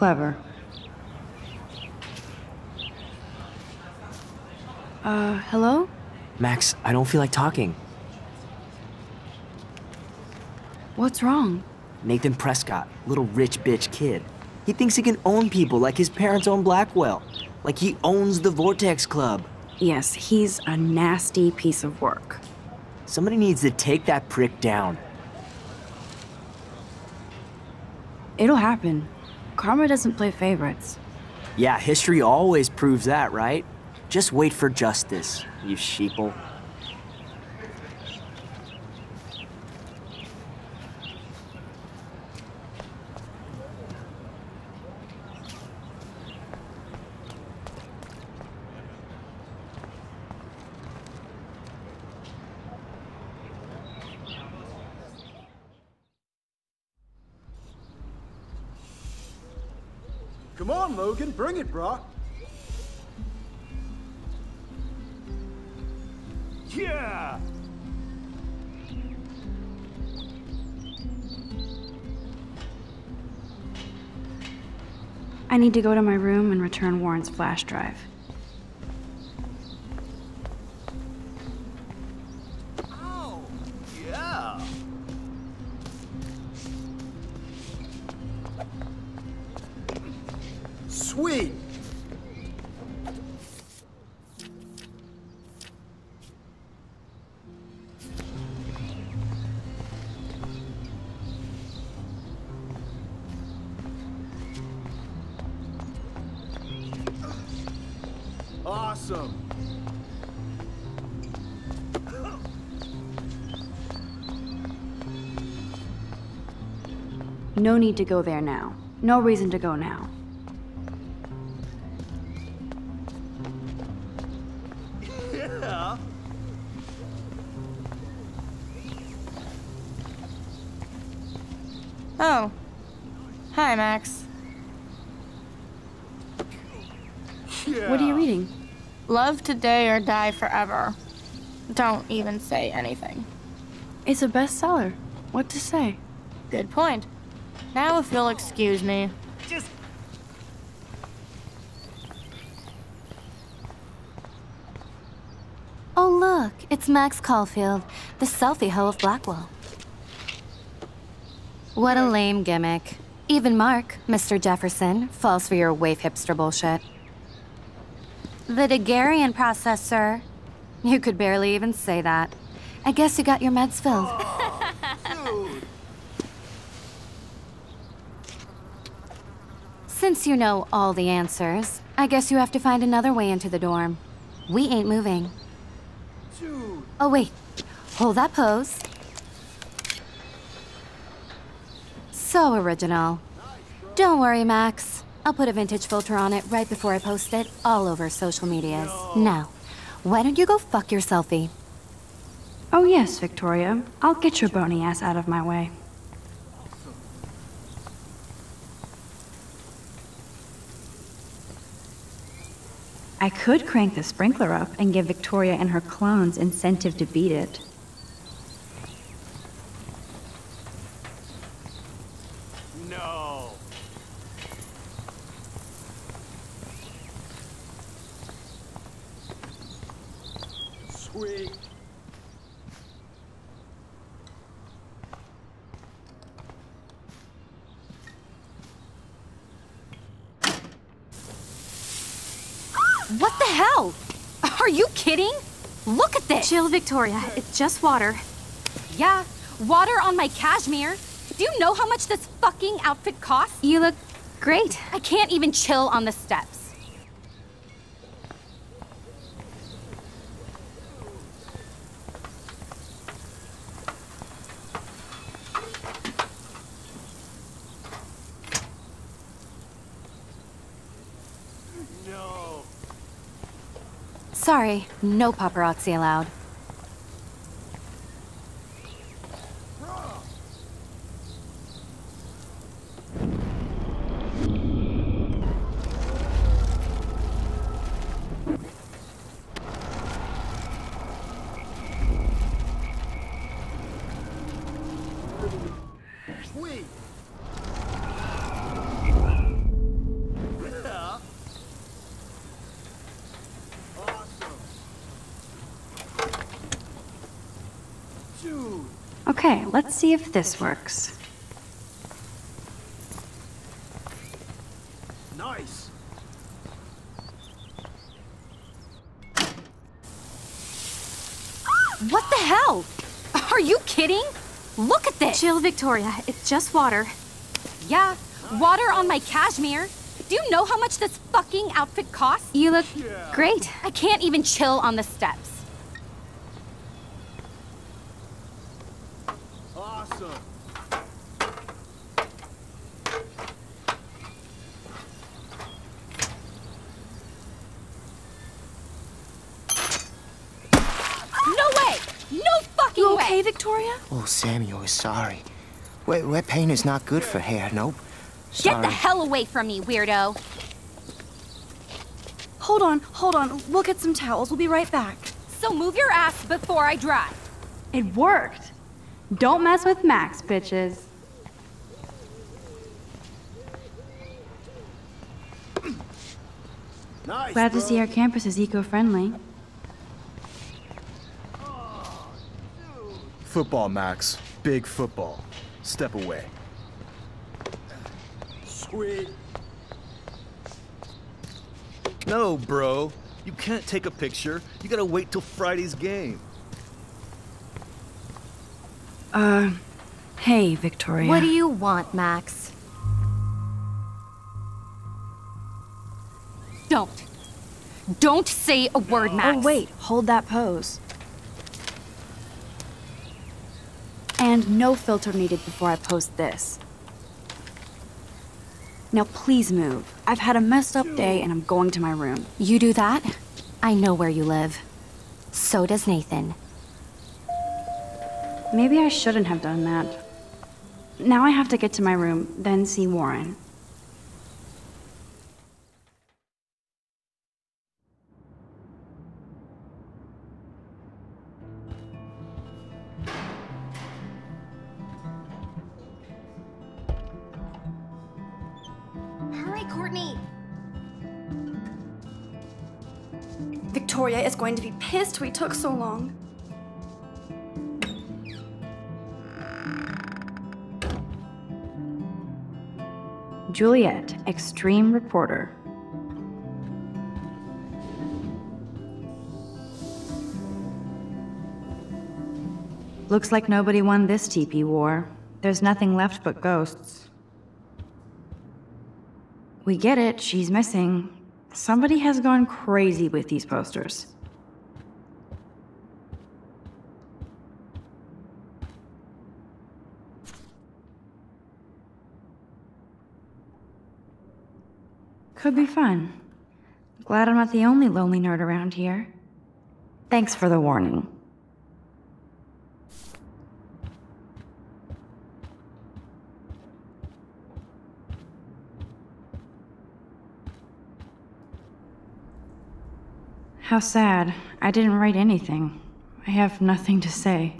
[SPEAKER 1] Clever. Uh, hello?
[SPEAKER 6] Max, I don't feel like talking.
[SPEAKER 1] What's wrong?
[SPEAKER 6] Nathan Prescott, little rich bitch kid. He thinks he can own people like his parents own Blackwell. Like he owns the Vortex Club.
[SPEAKER 1] Yes, he's a nasty piece of work.
[SPEAKER 6] Somebody needs to take that prick down.
[SPEAKER 1] It'll happen. Karma doesn't play favorites.
[SPEAKER 6] Yeah, history always proves that, right? Just wait for justice, you sheeple.
[SPEAKER 9] Come on, Logan, bring it, brah.
[SPEAKER 15] Yeah!
[SPEAKER 1] I need to go to my room and return Warren's flash drive. No need to go there now. No reason to go now.
[SPEAKER 15] Yeah!
[SPEAKER 16] Oh. Hi, Max.
[SPEAKER 1] What are you reading?
[SPEAKER 16] Love today or die forever. Don't even say anything.
[SPEAKER 1] It's a bestseller. What to say?
[SPEAKER 16] Good point. Now, if you'll excuse me.
[SPEAKER 15] Just
[SPEAKER 3] Oh, look, it's Max Caulfield, the selfie hoe of Blackwell. What a lame gimmick. Even Mark, Mr. Jefferson, falls for your waif hipster bullshit. The Daguerrean process, sir. You could barely even say that. I guess you got your meds filled. Since you know all the answers, I guess you have to find another way into the dorm. We ain't moving.
[SPEAKER 9] Dude!
[SPEAKER 3] Oh, wait. Hold that pose. So original. Don't worry, Max. I'll put a vintage filter on it right before I post it all over social medias. Now, why don't you go fuck your selfie?
[SPEAKER 1] Oh, yes, Victoria. I'll get your bony ass out of my way. I could crank the sprinkler up and give Victoria and her clones incentive to beat it.
[SPEAKER 15] no.
[SPEAKER 17] Sweet.
[SPEAKER 18] What the hell? Are you kidding? Look at this!
[SPEAKER 14] Chill, Victoria. It's just water.
[SPEAKER 18] Yeah, water on my cashmere. Do you know how much this fucking outfit costs?
[SPEAKER 14] You look great.
[SPEAKER 18] I can't even chill on the steps.
[SPEAKER 17] No.
[SPEAKER 18] Sorry, no paparazzi allowed.
[SPEAKER 1] Okay, let's see if this works.
[SPEAKER 17] Nice.
[SPEAKER 18] What the hell? Are you kidding? Look at this!
[SPEAKER 14] Chill, Victoria. It's just water.
[SPEAKER 18] Yeah, water on my cashmere. Do you know how much this fucking outfit costs?
[SPEAKER 14] You look great.
[SPEAKER 18] I can't even chill on the steps.
[SPEAKER 17] Awesome.
[SPEAKER 18] No way! No fucking
[SPEAKER 2] You
[SPEAKER 18] way!
[SPEAKER 2] okay,
[SPEAKER 14] Victoria?
[SPEAKER 2] Oh, Samuel is sorry. Wet, wet paint is not good for hair, nope.
[SPEAKER 18] Get the hell away from me, weirdo!
[SPEAKER 1] Hold on, hold on. We'll get some towels. We'll be right back.
[SPEAKER 18] So move your ass before I dry.
[SPEAKER 1] It worked. Don't mess with Max, bitches.
[SPEAKER 17] Nice.
[SPEAKER 1] Glad to see our campus is eco-friendly.
[SPEAKER 19] Football, Max. Big football. Step away.
[SPEAKER 17] Sweet.
[SPEAKER 9] No, bro. You can't take a picture. You gotta wait till Friday's game.
[SPEAKER 1] Uh, hey, Victoria.
[SPEAKER 18] What do you want, Max? Don't. Don't say a word, Max.
[SPEAKER 1] Oh, wait. Hold that pose. And no filter needed before I post this. Now please move. I've had a messed up day and I'm going to my room.
[SPEAKER 18] You do that? I know where you live. So does Nathan.
[SPEAKER 1] Maybe I shouldn't have done that. Now I have to get to my room, then see Warren. Pissed we took so long. Juliet, extreme reporter. Looks like nobody won this TP war. There's nothing left but ghosts. We get it, she's missing. Somebody has gone crazy with these posters. Could be fun. Glad I'm not the only lonely nerd around here. Thanks for the warning. How sad. I didn't write anything. I have nothing to say.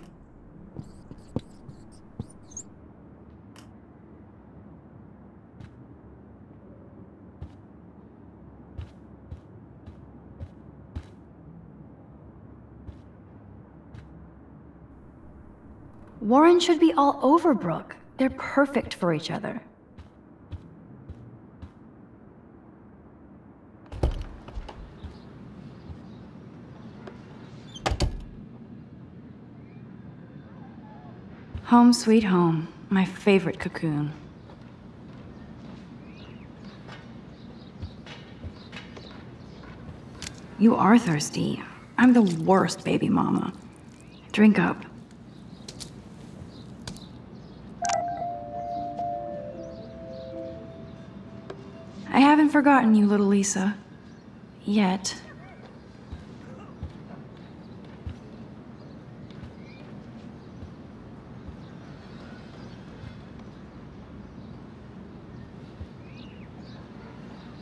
[SPEAKER 1] Warren should be all over Brooke. They're perfect for each other. Home sweet home, my favorite cocoon. You are thirsty. I'm the worst baby mama. Drink up. Haven't forgotten you, little Lisa. Yet.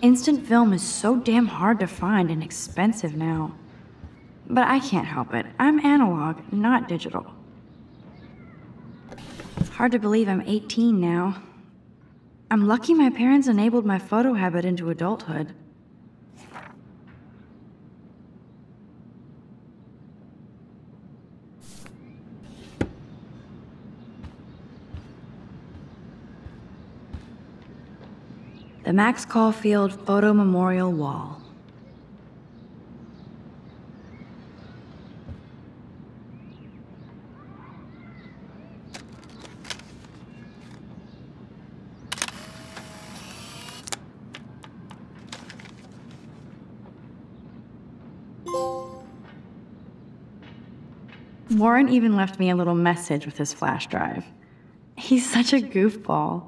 [SPEAKER 1] Instant film is so damn hard to find and expensive now. But I can't help it. I'm analog, not digital. It's Hard to believe I'm 18 now. I'm lucky my parents enabled my photo habit into adulthood. The Max Caulfield Photo Memorial Wall. Warren even left me a little message with his flash drive. He's such a goofball.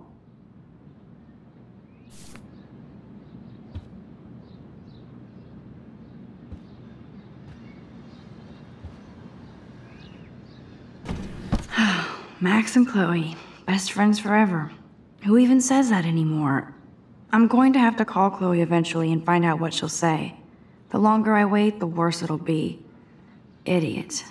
[SPEAKER 1] Max and Chloe, best friends forever. Who even says that anymore? I'm going to have to call Chloe eventually and find out what she'll say. The longer I wait, the worse it'll be. Idiot.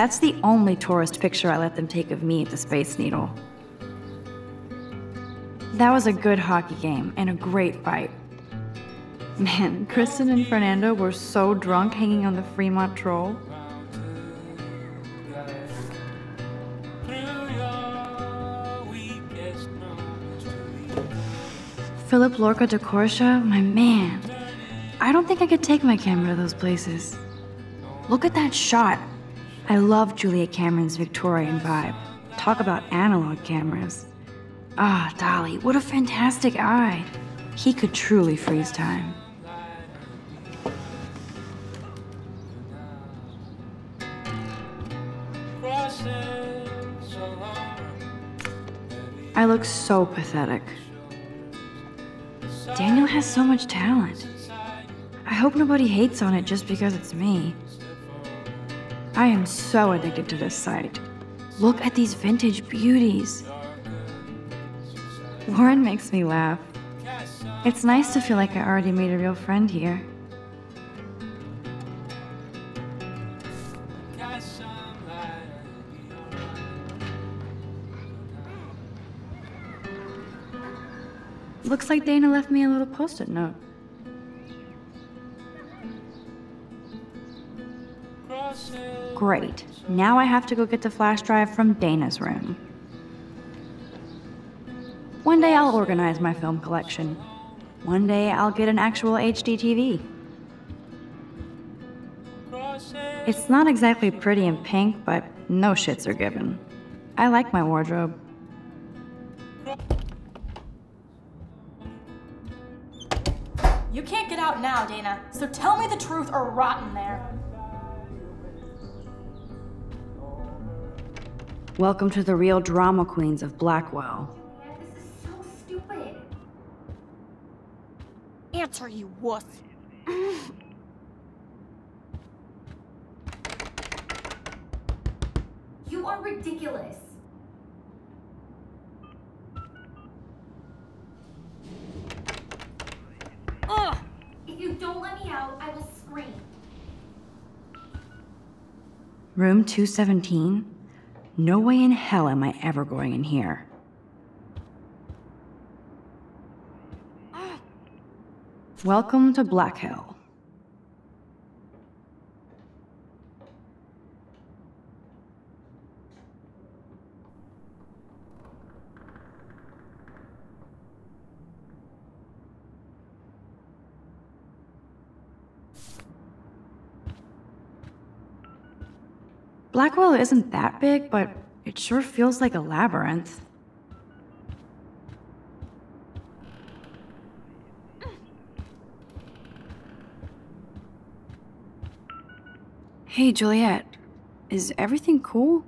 [SPEAKER 1] That's the only tourist picture I let them take of me at the Space Needle. That was a good hockey game and a great fight. Man, Kristen and Fernando were so drunk hanging on the Fremont Troll. Philip-Lorca diCorcia, my man. I don't think I could take my camera to those places. Look at that shot. I love Julia Cameron's Victorian vibe. Talk about analog cameras. Ah, Dolly, what a fantastic eye. He could truly freeze time. I look so pathetic. Daniel has so much talent. I hope nobody hates on it just because it's me. I am so addicted to this site. Look at these vintage beauties. Warren makes me laugh. It's nice to feel like I already made a real friend here. Looks like Dana left me a little post-it note. Great. Now I have to go get the flash drive from Dana's room. One day I'll organize my film collection. One day I'll get an actual HD TV. It's not exactly pretty and pink, but no shits are given. I like my wardrobe.
[SPEAKER 16] You can't get out now, Dana, so tell me the truth or rot in there.
[SPEAKER 1] Welcome to the real drama queens of Blackwell.
[SPEAKER 16] Stupid. Answer, you wuss.
[SPEAKER 3] You are ridiculous. Ugh! If you don't let me out, I will scream.
[SPEAKER 1] Room 217? No way in hell am I ever going in here. Welcome to Blackhell. Blackwell isn't that big, but it sure feels like a labyrinth. Hey, Juliet. Is everything cool?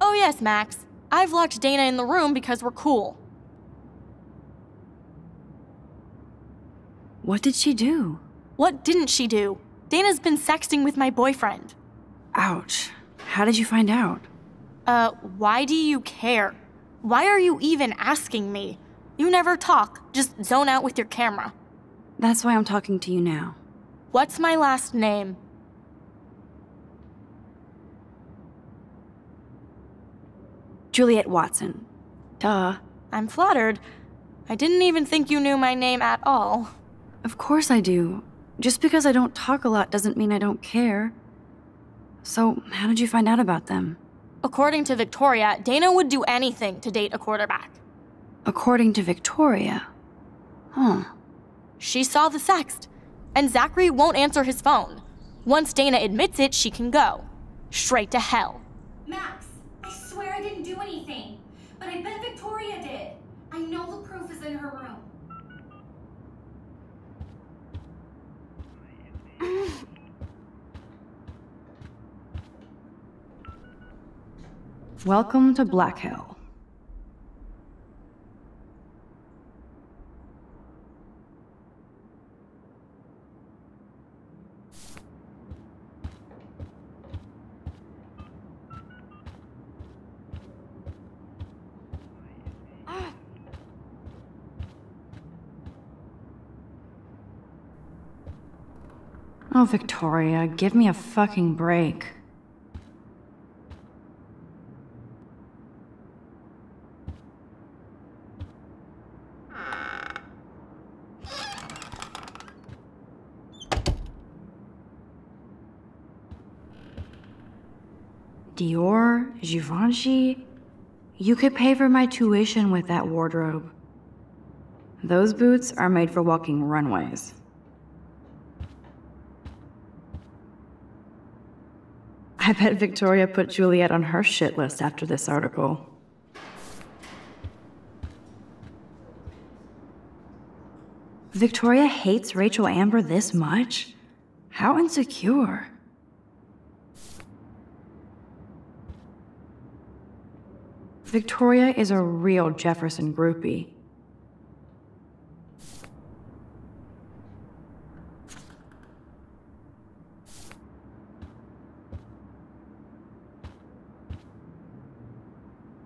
[SPEAKER 16] Oh, yes, Max. I've locked Dana in the room because we're cool.
[SPEAKER 1] What did she do?
[SPEAKER 16] What didn't she do? Dana's been sexting with my boyfriend.
[SPEAKER 1] Ouch. How did you find out?
[SPEAKER 16] Uh, why do you care? Why are you even asking me? You never talk, just zone out with your camera.
[SPEAKER 1] That's why I'm talking to you now.
[SPEAKER 16] What's my last name?
[SPEAKER 1] Juliet Watson. Duh.
[SPEAKER 16] I'm flattered. I didn't even think you knew my name at all.
[SPEAKER 1] Of course I do. Just because I don't talk a lot doesn't mean I don't care. So, how did you find out about them?
[SPEAKER 16] According to Victoria, Dana would do anything to date a quarterback.
[SPEAKER 1] According to Victoria. Huh.
[SPEAKER 16] She saw the sext, and Zachary won't answer his phone. Once Dana admits it, she can go. Straight to hell.
[SPEAKER 18] Max, I swear I didn't do anything. But I bet Victoria did. I know the proof is in her room.
[SPEAKER 1] Welcome to Blackhell. Oh, Victoria, give me a fucking break. Dior, Givenchy. You could pay for my tuition with that wardrobe. Those boots are made for walking runways. I bet Victoria put Juliet on her shit list after this article. Victoria hates Rachel Amber this much? How insecure. Victoria is a real Jefferson groupie.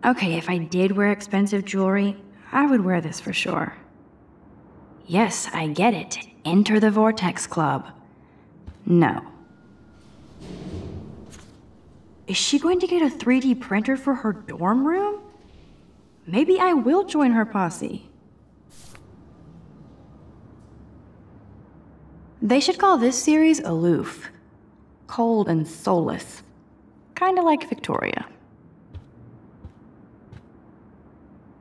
[SPEAKER 1] Okay, if I did wear expensive jewelry, I would wear this for sure. Yes, I get it. Enter the Vortex Club. No. Is she going to get a 3D printer for her dorm room? Maybe I will join her posse. They should call this series Aloof. Cold and soulless. Kinda like Victoria.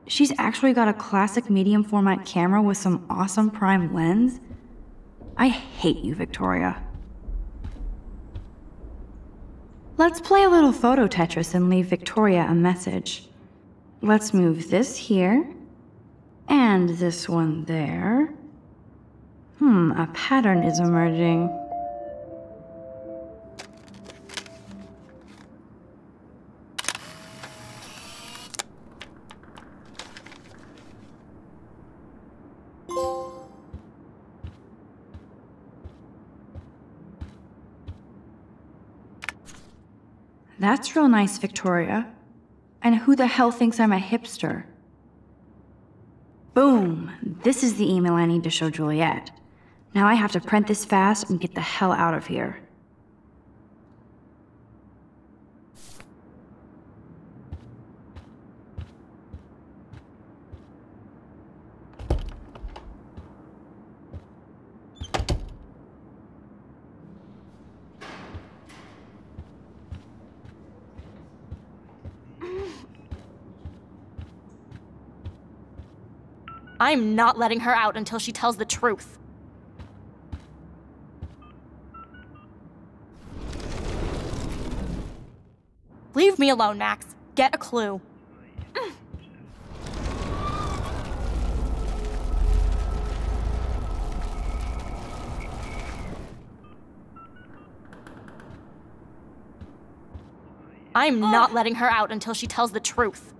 [SPEAKER 1] She's actually got a classic medium format camera with some awesome prime lens. I hate you, Victoria. Let's play a little photo Tetris and leave Victoria a message. Let's move this here, and this one there. Hmm, a pattern is emerging. That's real nice, Victoria. And who the hell thinks I'm a hipster? Boom! This is the email I need to show Juliet. Now I have to print this fast and get the hell out of here.
[SPEAKER 16] I'm not letting her out until she tells the truth. Leave me alone, Max. Get a clue. I'm not letting her out until she tells the truth.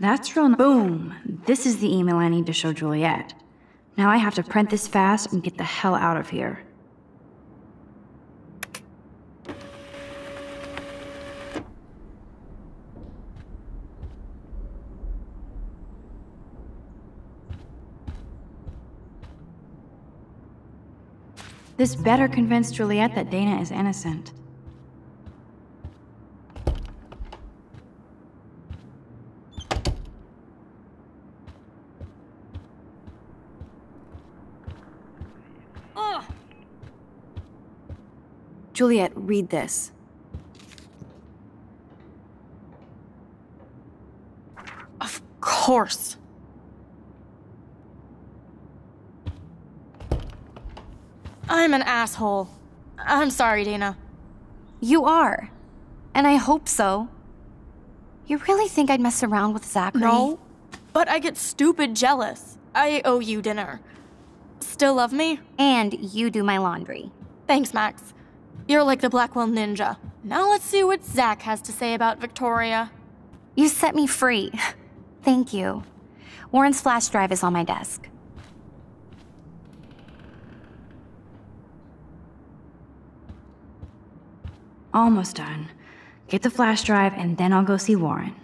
[SPEAKER 1] That's real. Boom! This is the email I need to show Juliet. Now I have to print this fast and get the hell out of here. This better convince Juliet that Dana is innocent.
[SPEAKER 8] Juliet, read this.
[SPEAKER 16] Of course. I'm an asshole. I'm sorry, Dana.
[SPEAKER 3] You are. And I hope so. You really think I'd mess around with Zachary?
[SPEAKER 16] No, but I get stupid jealous. I owe you dinner. Still love me?
[SPEAKER 3] And you do my laundry.
[SPEAKER 16] Thanks, Max. You're like the Blackwell Ninja. Now let's see what Zach has to say about Victoria.
[SPEAKER 3] You set me free. Thank you. Warren's flash drive is on my desk.
[SPEAKER 1] Almost done. Get the flash drive, and then I'll go see Warren.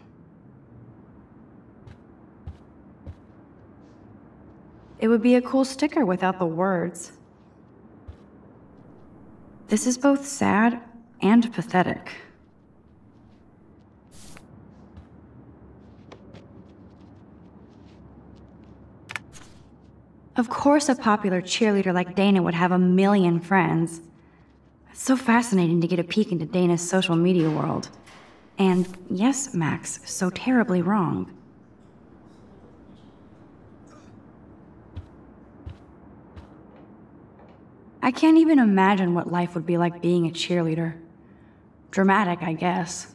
[SPEAKER 1] It would be a cool sticker without the words. This is both sad and pathetic. Of course, a popular cheerleader like Dana would have a million friends. It's so fascinating to get a peek into Dana's social media world. And yes, Max, so terribly wrong. I can't even imagine what life would be like being a cheerleader. Dramatic, I guess.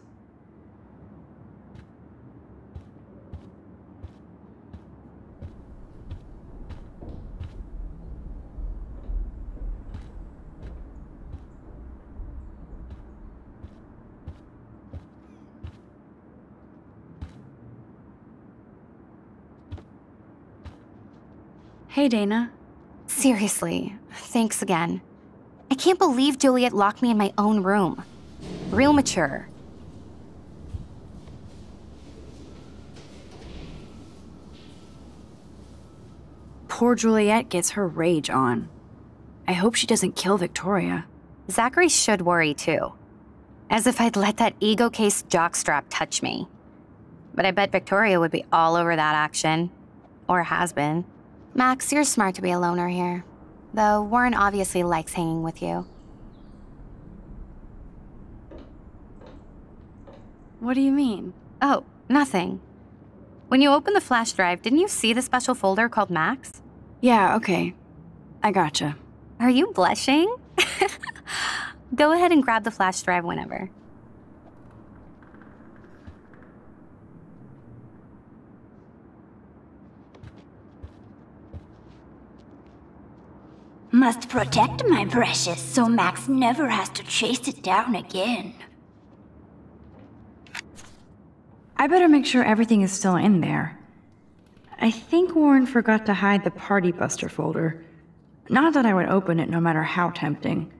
[SPEAKER 1] Hey, Dana.
[SPEAKER 3] Seriously, thanks again. I can't believe Juliet locked me in my own room. Real mature.
[SPEAKER 1] Poor Juliet gets her rage on. I hope she doesn't kill Victoria.
[SPEAKER 3] Zachary should worry too. As if I'd let that ego-cased jockstrap touch me. But I bet Victoria would be all over that action. Or has been. Max, you're smart to be a loner here. Though Warren obviously likes hanging with you.
[SPEAKER 1] What do you mean?
[SPEAKER 3] Oh, nothing. When you opened the flash drive, didn't you see the special folder called Max?
[SPEAKER 1] Yeah, okay. I gotcha.
[SPEAKER 3] Are you blushing? Go ahead and grab the flash drive whenever.
[SPEAKER 20] Must protect my precious so Max never has to chase it down again.
[SPEAKER 1] I better make sure everything is still in there. I think Warren forgot to hide the Party Buster folder. Not that I would open it no matter how tempting.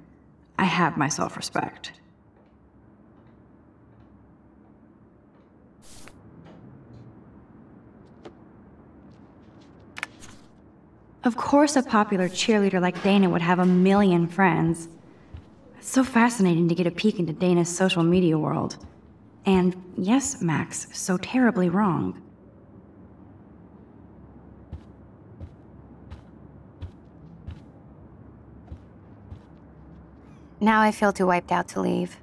[SPEAKER 1] I have my self respect. Of course, a popular cheerleader like Dana would have a million friends. It's so fascinating to get a peek into Dana's social media world. And yes, Max, so terribly wrong.
[SPEAKER 3] Now I feel too wiped out to leave.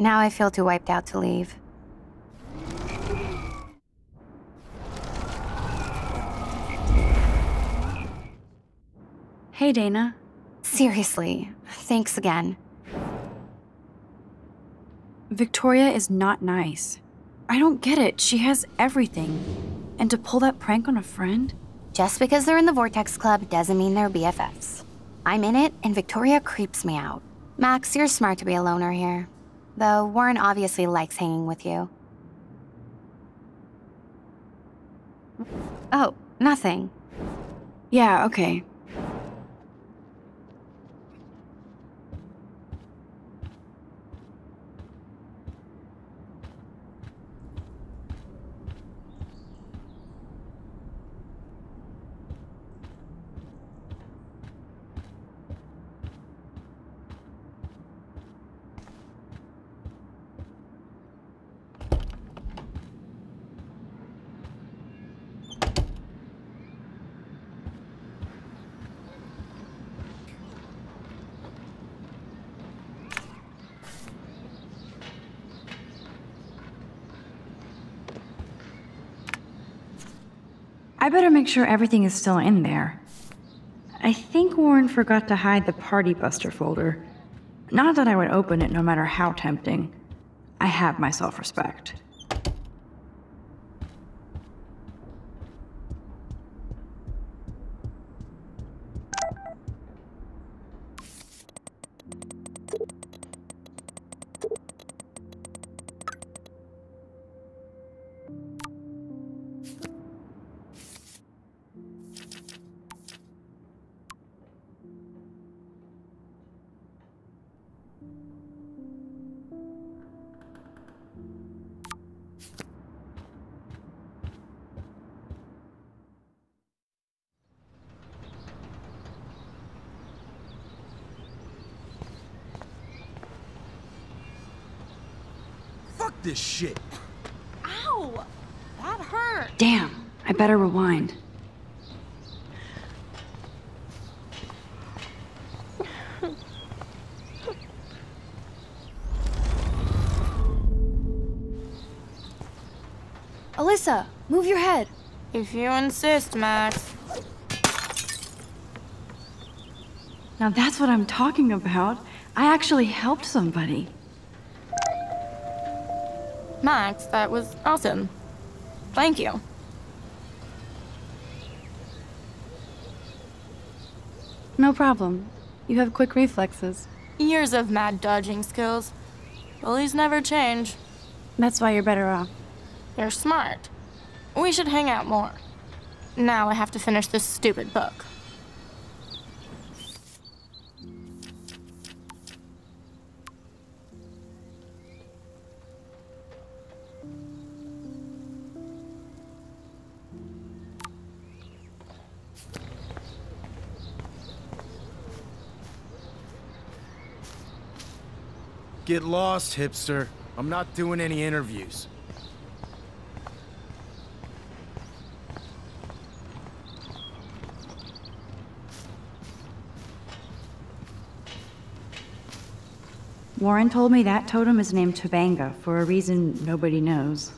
[SPEAKER 3] Now I feel too wiped out to leave.
[SPEAKER 1] Hey, Dana.
[SPEAKER 3] Seriously, thanks again.
[SPEAKER 1] Victoria is not nice. I don't get it. She has everything. And to pull that prank on a friend?
[SPEAKER 3] Just because they're in the Vortex Club doesn't mean they're BFFs. I'm in it, and Victoria creeps me out. Max, you're smart to be a loner here. Though Warren obviously likes hanging with you. Oh, nothing.
[SPEAKER 1] Yeah, okay. Better make sure everything is still in there. I think Warren forgot to hide the Party Buster folder. Not that I would open it no matter how tempting. I have my self
[SPEAKER 21] this shit.
[SPEAKER 16] Ow! That hurt.
[SPEAKER 1] Damn, I better rewind.
[SPEAKER 22] Alyssa, move your head.
[SPEAKER 16] If you insist, Max.
[SPEAKER 1] Now that's what I'm talking about. I actually helped somebody.
[SPEAKER 16] Max, that was awesome. Thank you.
[SPEAKER 1] No problem. You have quick reflexes.
[SPEAKER 16] Years of mad dodging skills. Bullies never change.
[SPEAKER 1] That's why you're better off.
[SPEAKER 16] You're smart. We should hang out more. Now I have to finish this stupid book.
[SPEAKER 2] Get lost, hipster. I'm not doing any interviews.
[SPEAKER 1] Warren told me that totem is named Tobanga for a reason nobody knows.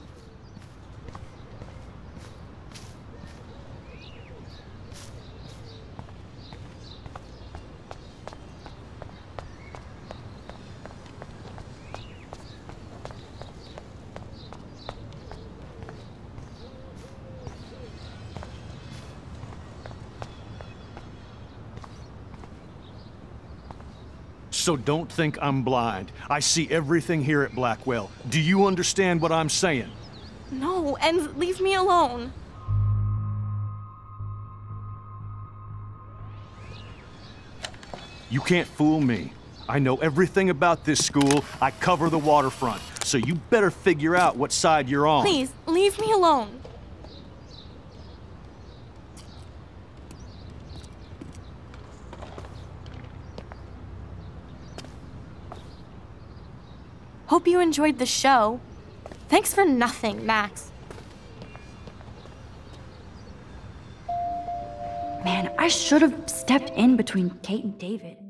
[SPEAKER 21] So don't think I'm blind. I see everything here at Blackwell. Do you understand what I'm saying?
[SPEAKER 16] No, and leave me alone.
[SPEAKER 21] You can't fool me. I know everything about this school. I cover the waterfront. So you better figure out what side you're on.
[SPEAKER 16] Please, leave me alone. Hope you enjoyed the show. Thanks for nothing, Max.
[SPEAKER 1] Man, I should have stepped in between Kate and David.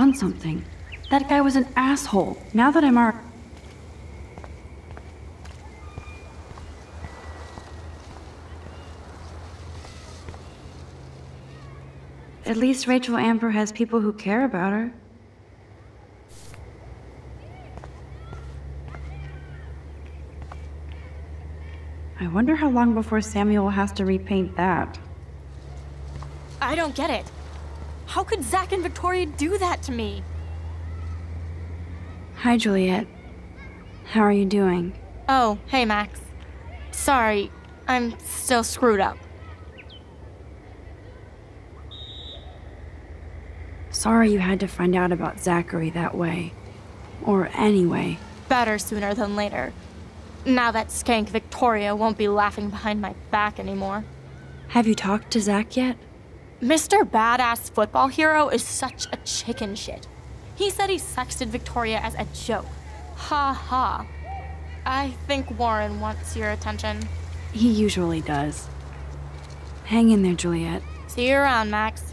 [SPEAKER 1] Done something. That guy was an asshole. Now that I'm our. At least Rachel Amber has people who care about her. I wonder how long before Samuel has to repaint that.
[SPEAKER 16] I don't get it. How could Zach and Victoria do that to me?
[SPEAKER 1] Hi, Juliet. How are you doing?
[SPEAKER 16] Oh, hey, Max. Sorry, I'm still screwed up.
[SPEAKER 1] Sorry you had to find out about Zachary that way. Or anyway.
[SPEAKER 16] Better sooner than later. Now that skank Victoria won't be laughing behind my back anymore.
[SPEAKER 1] Have you talked to Zach yet?
[SPEAKER 16] Mr. Badass Football Hero is such a chicken shit. He said he sexted Victoria as a joke. Ha ha. I think Warren wants your attention.
[SPEAKER 1] He usually does. Hang in there, Juliet.
[SPEAKER 16] See you around, Max.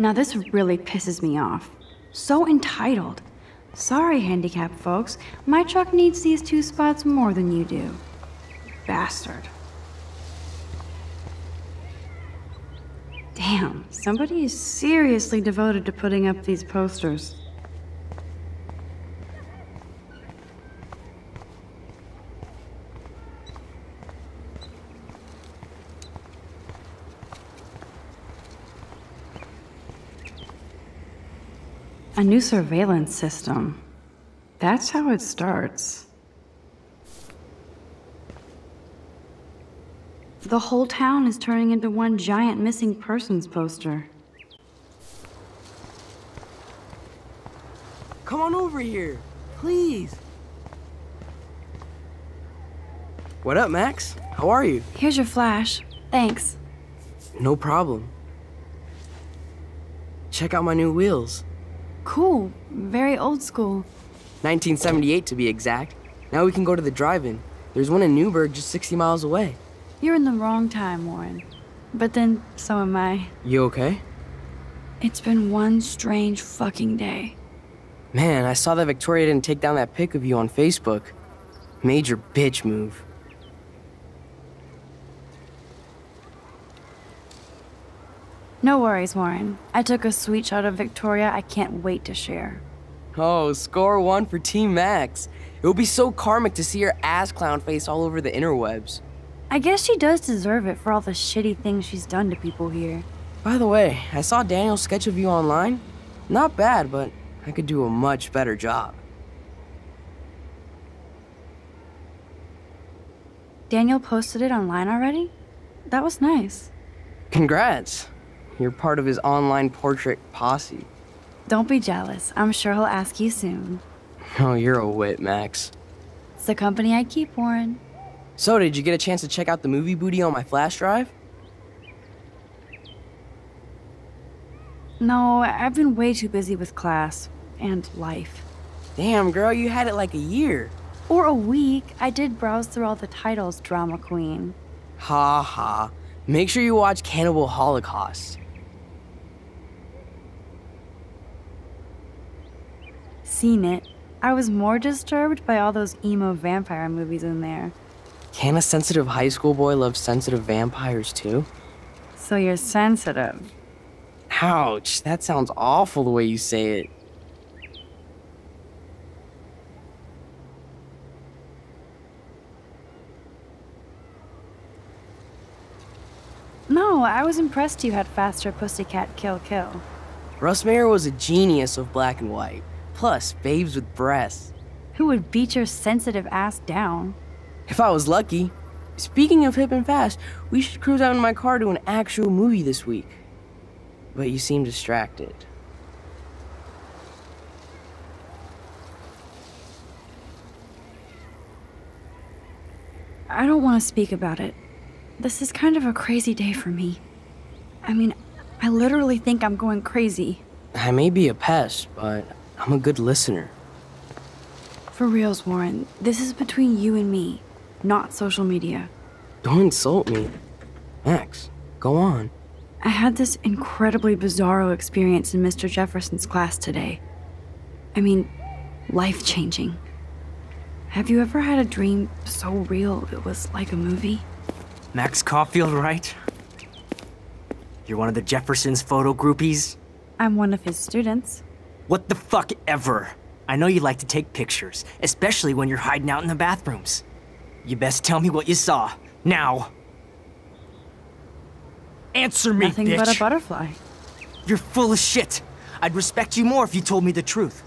[SPEAKER 1] Now, this really pisses me off. So entitled. Sorry, handicapped folks. My truck needs these two spots more than you do. Bastard. Damn, somebody is seriously devoted to putting up these posters. A new surveillance system. That's how it starts. The whole town is turning into one giant missing persons poster.
[SPEAKER 12] Come on over here, please. What up, Max? How are you?
[SPEAKER 1] Here's your flash. Thanks.
[SPEAKER 12] No problem. Check out my new wheels.
[SPEAKER 1] Cool. Very old school.
[SPEAKER 12] 1978 to be exact. Now we can go to the drive-in. There's one in Newberg just 60 miles away.
[SPEAKER 1] You're in the wrong time, Warren. But then, so am I.
[SPEAKER 12] You okay?
[SPEAKER 1] It's been one strange fucking day.
[SPEAKER 12] Man, I saw that Victoria didn't take down that pic of you on Facebook. Major bitch move.
[SPEAKER 1] No worries, Warren. I took a sweet shot of Victoria I can't wait to share.
[SPEAKER 12] Oh, score one for Team Max. It would be so karmic to see her ass clown face all over the interwebs.
[SPEAKER 1] I guess she does deserve it for all the shitty things she's done to people here.
[SPEAKER 12] By the way, I saw Daniel's sketch of you online. Not bad, but I could do a much better job.
[SPEAKER 1] Daniel posted it online already? That was nice.
[SPEAKER 12] Congrats. You're part of his online portrait posse.
[SPEAKER 1] Don't be jealous. I'm sure he'll ask you soon.
[SPEAKER 12] Oh, you're a wit, Max.
[SPEAKER 1] It's the company I keep, Warren.
[SPEAKER 12] So, did you get a chance to check out the movie booty on my flash drive?
[SPEAKER 1] No, I've been way too busy with class and life.
[SPEAKER 12] Damn, girl, you had it like a year.
[SPEAKER 1] Or a week. I did browse through all the titles, Drama Queen.
[SPEAKER 12] Ha ha. Make sure you watch Cannibal Holocaust.
[SPEAKER 1] Seen it. I was more disturbed by all those emo vampire movies in there.
[SPEAKER 12] Can a sensitive high school boy love sensitive vampires too?
[SPEAKER 1] So you're sensitive.
[SPEAKER 12] Ouch, that sounds awful the way you say it.
[SPEAKER 1] No, I was impressed you had faster Pussycat Kill Kill.
[SPEAKER 12] Russ Meyer was a genius of black and white. Plus, babes with breasts.
[SPEAKER 1] Who would beat your sensitive ass down?
[SPEAKER 12] If I was lucky. Speaking of hip and fast, we should cruise out in my car to an actual movie this week. But you seem distracted.
[SPEAKER 1] I don't want to speak about it. This is kind of a crazy day for me. I mean, I literally think I'm going crazy.
[SPEAKER 12] I may be a pest, but I'm a good listener.
[SPEAKER 1] For reals, Warren, this is between you and me, not social media.
[SPEAKER 12] Don't insult me. Max, go on.
[SPEAKER 1] I had this incredibly bizarro experience in Mr. Jefferson's class today. I mean, life changing. Have you ever had a dream so real it was like a movie?
[SPEAKER 6] Max Caulfield, right? You're one of the Jefferson's photo groupies?
[SPEAKER 1] I'm one of his students.
[SPEAKER 6] What the fuck ever? I know you like to take pictures, especially when you're hiding out in the bathrooms. You best tell me what you saw. Now. Answer me,
[SPEAKER 1] Nothing
[SPEAKER 6] bitch.
[SPEAKER 1] but a butterfly.
[SPEAKER 6] You're full of shit. I'd respect you more if you told me the truth.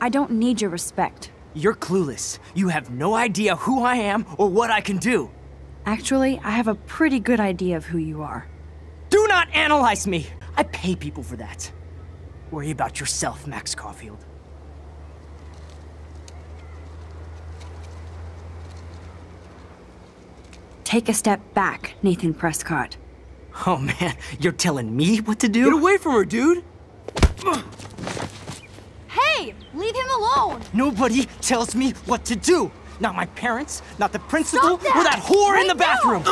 [SPEAKER 1] I don't need your respect.
[SPEAKER 6] You're clueless. You have no idea who I am or what I can do.
[SPEAKER 1] Actually, I have a pretty good idea of who you are.
[SPEAKER 6] Do not analyze me! I pay people for that. Worry about yourself, Max Caulfield.
[SPEAKER 1] Take a step back, Nathan Prescott.
[SPEAKER 6] Oh man, you're telling me what to do?
[SPEAKER 12] Get away from her, dude!
[SPEAKER 23] Hey, leave him alone.
[SPEAKER 6] Nobody tells me what to do. Not my parents, not the principal,
[SPEAKER 23] that!
[SPEAKER 6] or that whore in the bathroom.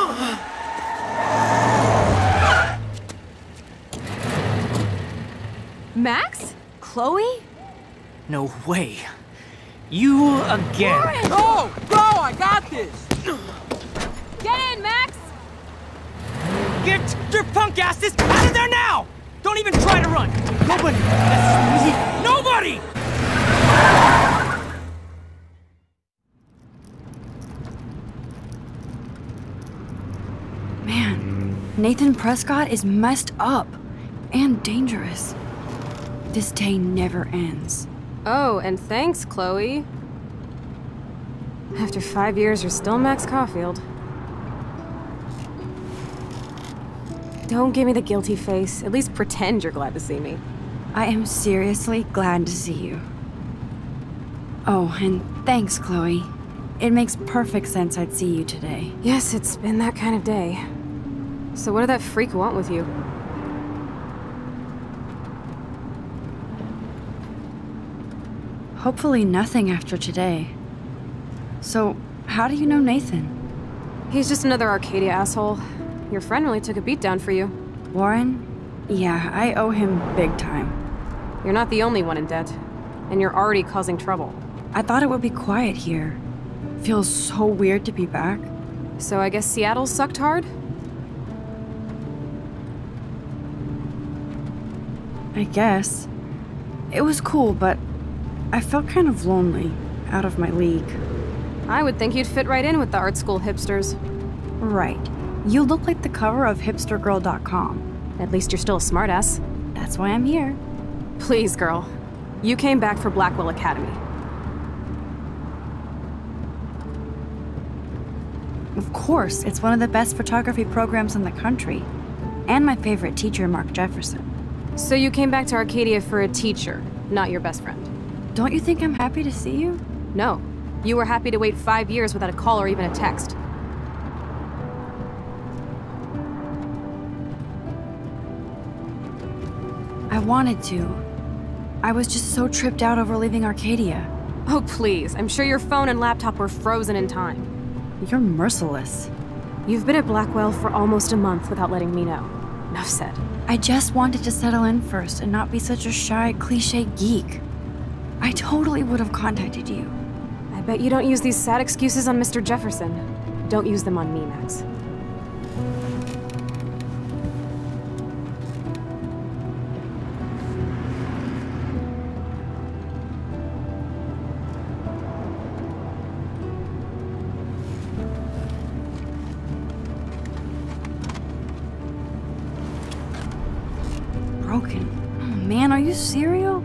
[SPEAKER 14] Max? Chloe?
[SPEAKER 6] no way. You again.
[SPEAKER 12] Go! Go! I got this!
[SPEAKER 14] Get in, Max!
[SPEAKER 6] Get your punk asses out of there now! Don't even try to run. Nobody. messes with me. Nobody.
[SPEAKER 1] Man, Nathan Prescott is messed up and dangerous. This day never ends.
[SPEAKER 14] Oh, and thanks, Chloe. After five years, you're still Max Caulfield. Don't give me the guilty face. At least pretend you're glad to see me.
[SPEAKER 1] I am seriously glad to see you. Oh, and thanks, Chloe. It makes perfect sense I'd see you today.
[SPEAKER 14] Yes, it's been that kind of day. So what did that freak want with you?
[SPEAKER 1] Hopefully nothing after today. So, how do you know Nathan?
[SPEAKER 14] He's just another Arcadia asshole. Your friend really took a beat down for you.
[SPEAKER 1] Warren? Yeah, I owe him big time.
[SPEAKER 14] You're not the only one in debt. And you're already causing trouble.
[SPEAKER 1] I thought it would be quiet here. Feels so weird to be back.
[SPEAKER 14] So I guess Seattle sucked hard?
[SPEAKER 1] I guess. It was cool, but I felt kind of lonely, out of my league.
[SPEAKER 14] I would think you'd fit right in with the art school hipsters.
[SPEAKER 1] Right. You look like the cover of hipstergirl.com.
[SPEAKER 14] At least you're still a smartass.
[SPEAKER 1] That's why I'm here.
[SPEAKER 14] Please, girl. You came back for Blackwell Academy.
[SPEAKER 1] Of course, it's one of the best photography programs in the country. And my favorite teacher, Mark Jefferson.
[SPEAKER 14] So you came back to Arcadia for a teacher, not your best friend.
[SPEAKER 1] Don't you think I'm happy to see you?
[SPEAKER 14] No. You were happy to wait five years without a call or even a text.
[SPEAKER 1] I wanted to. I was just so tripped out over leaving Arcadia.
[SPEAKER 14] Oh, please. I'm sure your phone and laptop were frozen in time.
[SPEAKER 1] You're merciless.
[SPEAKER 14] You've been at Blackwell for almost a month without letting me know. Enough said.
[SPEAKER 1] I just wanted to settle in first and not be such a shy, cliche geek. I totally would have contacted you.
[SPEAKER 14] I bet you don't use these sad excuses on Mr. Jefferson. Don't use them on me, Max.
[SPEAKER 1] Broken. Oh man, are you serial?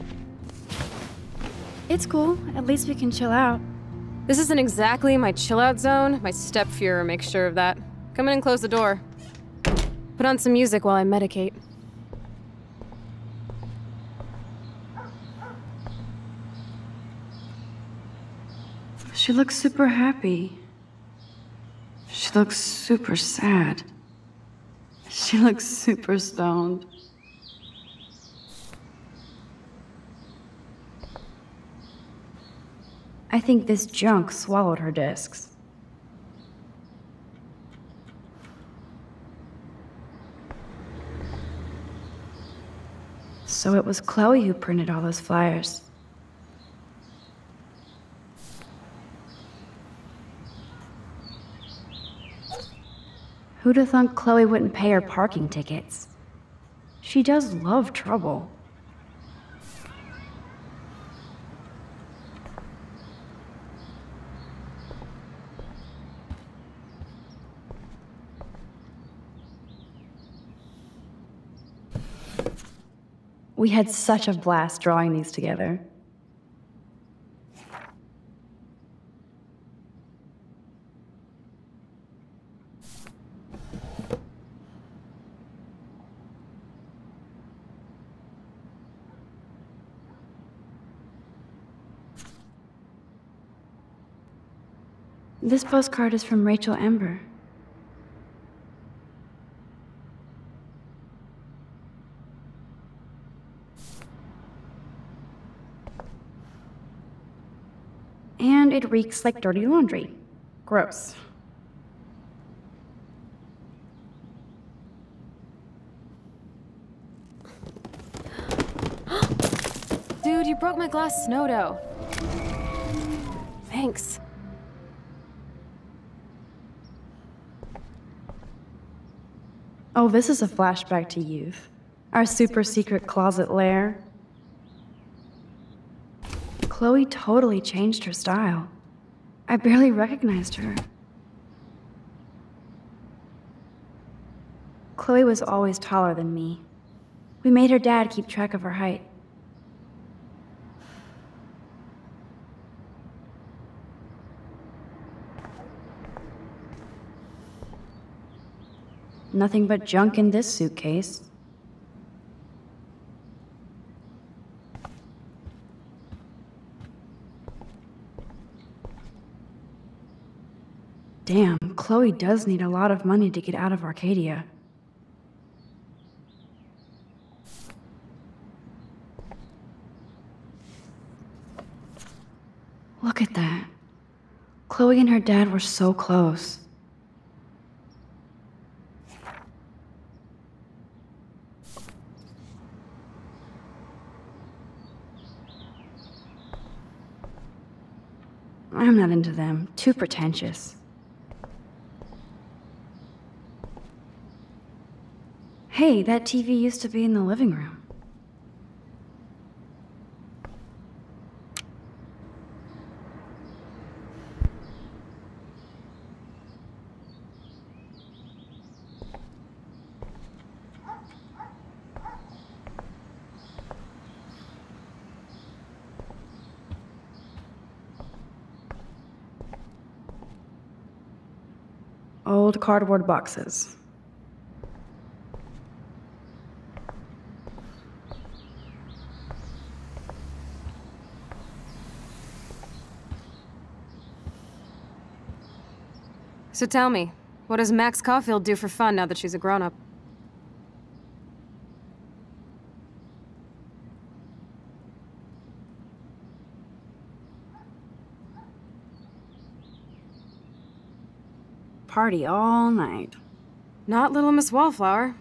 [SPEAKER 1] It's cool. At least we can chill out.
[SPEAKER 14] This isn't exactly my chill out zone. My step Fuhrer makes sure of that. Come in and close the door. Put on some music while I medicate.
[SPEAKER 1] She looks super happy. She looks super sad. She looks super stoned. I think this junk swallowed her discs. So it was Chloe who printed all those flyers. Who'd have thunk Chloe wouldn't pay her parking tickets? She does love trouble. We had such a blast drawing these together. This postcard is from Rachel Amber. And it reeks like dirty laundry. Gross.
[SPEAKER 14] Dude, you broke my glass snow dough. Thanks.
[SPEAKER 1] Oh, this is a flashback to youth. Our super secret closet lair. Chloe totally changed her style. I barely recognized her. Chloe was always taller than me. We made her dad keep track of her height. Nothing but junk in this suitcase. Damn, Chloe does need a lot of money to get out of Arcadia. Look at that. Chloe and her dad were so close. I'm not into them. Too pretentious. Hey, that TV used to be in the living room. Old cardboard boxes.
[SPEAKER 14] So tell me, what does Max Caulfield do for fun now that she's a grown-up?
[SPEAKER 1] Party all night.
[SPEAKER 14] Not Little Miss Wallflower.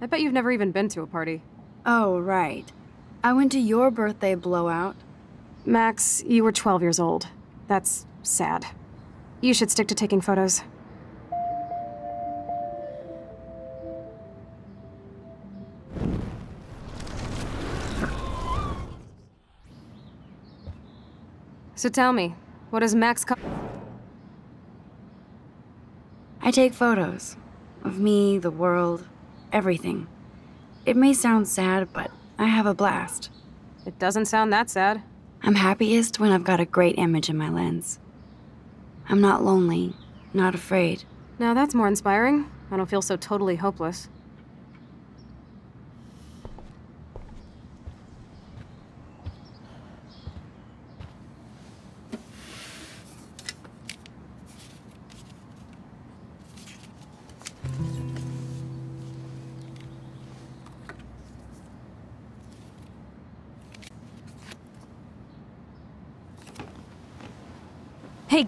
[SPEAKER 14] I bet you've never even been to a party.
[SPEAKER 1] Oh, right. I went to your birthday blowout.
[SPEAKER 14] Max, you were 12 years old. That's sad. You should stick to taking photos. So tell me, what does Max Ca-
[SPEAKER 1] I take photos of me, the world, everything. It may sound sad, but I have a blast.
[SPEAKER 14] It doesn't sound that sad.
[SPEAKER 1] I'm happiest when I've got a great image in my lens. I'm not lonely, not afraid.
[SPEAKER 14] Now that's more inspiring. I don't feel so totally hopeless.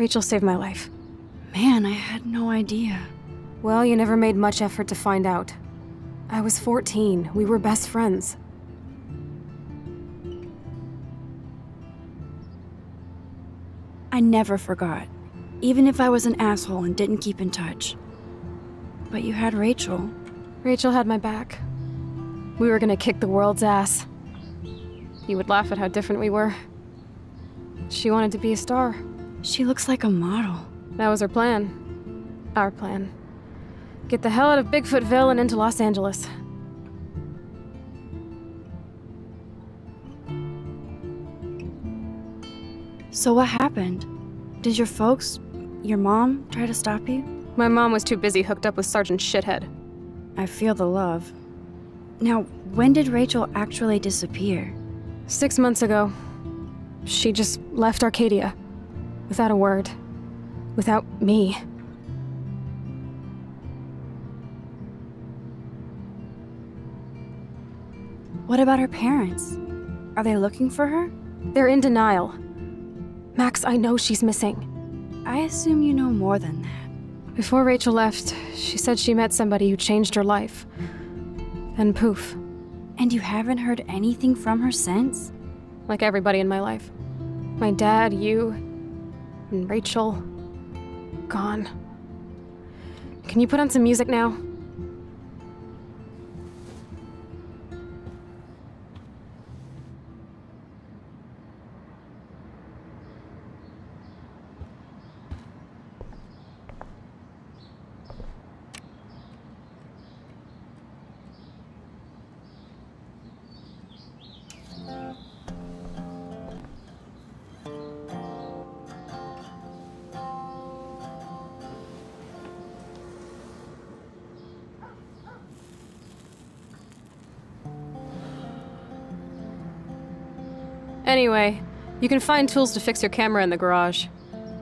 [SPEAKER 14] Rachel saved my life.
[SPEAKER 1] Man, I had no idea.
[SPEAKER 14] Well, you never made much effort to find out. I was 14. We were best friends.
[SPEAKER 1] I never forgot, even if I was an asshole and didn't keep in touch. But you had Rachel.
[SPEAKER 14] Rachel had my back. We were gonna kick the world's ass. You would laugh at how different we were. She wanted to be a star.
[SPEAKER 1] She looks like a model.
[SPEAKER 14] That was her plan. Our plan. Get the hell out of Bigfootville and into Los Angeles.
[SPEAKER 1] So what happened? Did your folks, your mom, try to stop you?
[SPEAKER 14] My mom was too busy hooked up with Sergeant Shithead.
[SPEAKER 1] I feel the love. Now, when did Rachel actually disappear?
[SPEAKER 14] Six months ago. She just left Arcadia. Without a word. Without me.
[SPEAKER 1] What about her parents? Are they looking for her?
[SPEAKER 14] They're in denial. Max, I know she's missing.
[SPEAKER 1] I assume you know more than that.
[SPEAKER 14] Before Rachel left, she said she met somebody who changed her life. Then poof.
[SPEAKER 1] And you haven't heard anything from her since?
[SPEAKER 14] Like everybody in my life. My dad, you, and Rachel. Gone. Can you put on some music now? Anyway, you can find tools to fix your camera in the garage.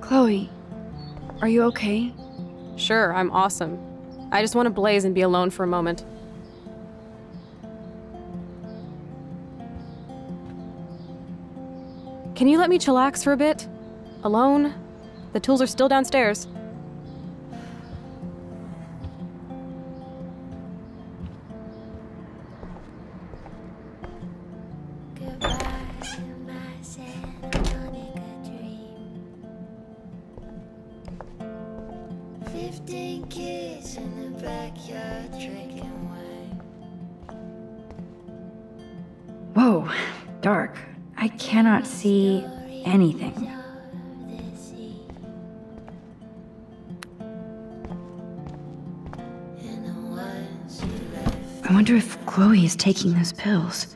[SPEAKER 1] Chloe, are you okay?
[SPEAKER 14] Sure, I'm awesome. I just want to blaze and be alone for a moment. Can you let me chillax for a bit? Alone? The tools are still downstairs.
[SPEAKER 1] I wonder if Chloe is taking those pills.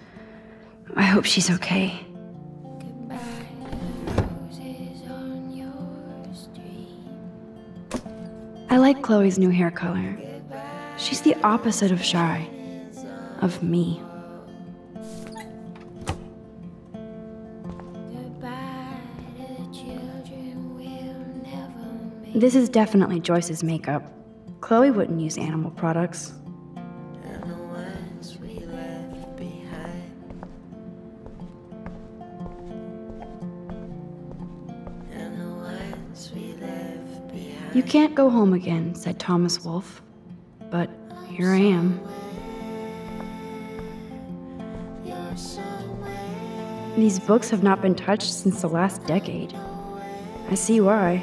[SPEAKER 1] I hope she's okay. I like Chloe's new hair color. She's the opposite of shy. Of me. This is definitely Joyce's makeup. Chloe wouldn't use animal products. You can't go home again, said Thomas Wolfe. But here I am. These books have not been touched since the last decade. I see why.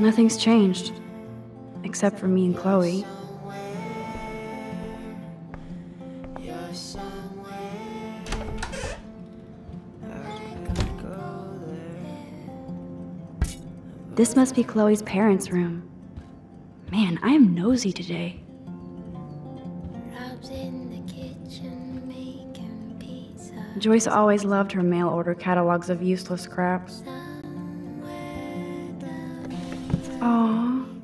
[SPEAKER 1] Nothing's changed. Except for me and Chloe. This must be Chloe's parents' room. Man, I am nosy today.
[SPEAKER 7] Rob's in the kitchen.
[SPEAKER 1] Joyce always loved her mail order catalogs of useless crap. Aww.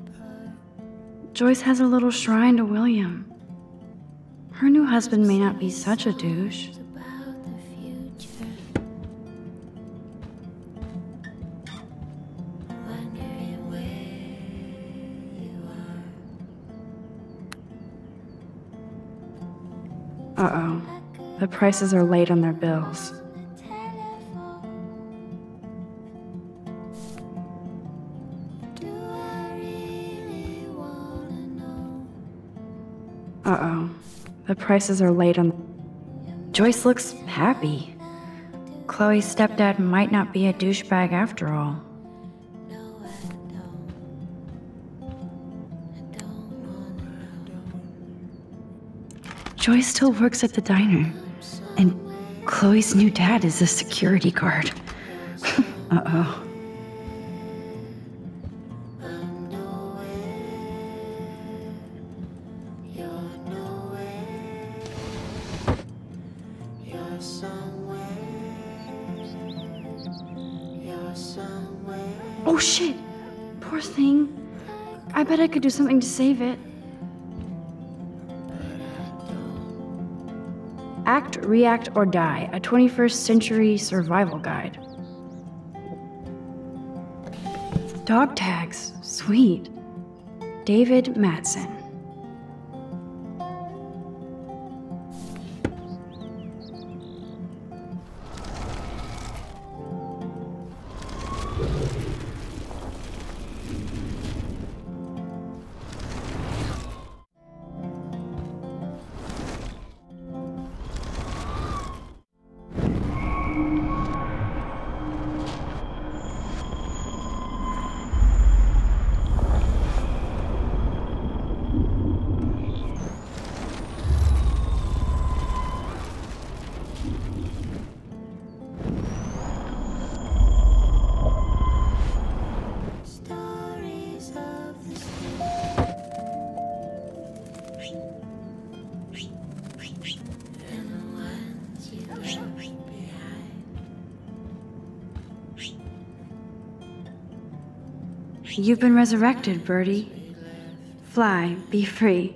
[SPEAKER 1] Joyce has a little shrine to William. Her new husband may not be such a douche. The prices are late on their bills. Uh oh. The prices are late on. Joyce looks happy. Chloe's stepdad might not be a douchebag after all. Joyce still works at the diner, and Chloe's new dad is a security guard. uh oh. Oh shit! Poor thing. I bet I could do something to save it. React, or Die, a 21st century survival guide. Dog tags, sweet. David
[SPEAKER 7] Madsen.
[SPEAKER 1] You've been resurrected, birdie. Fly, be free.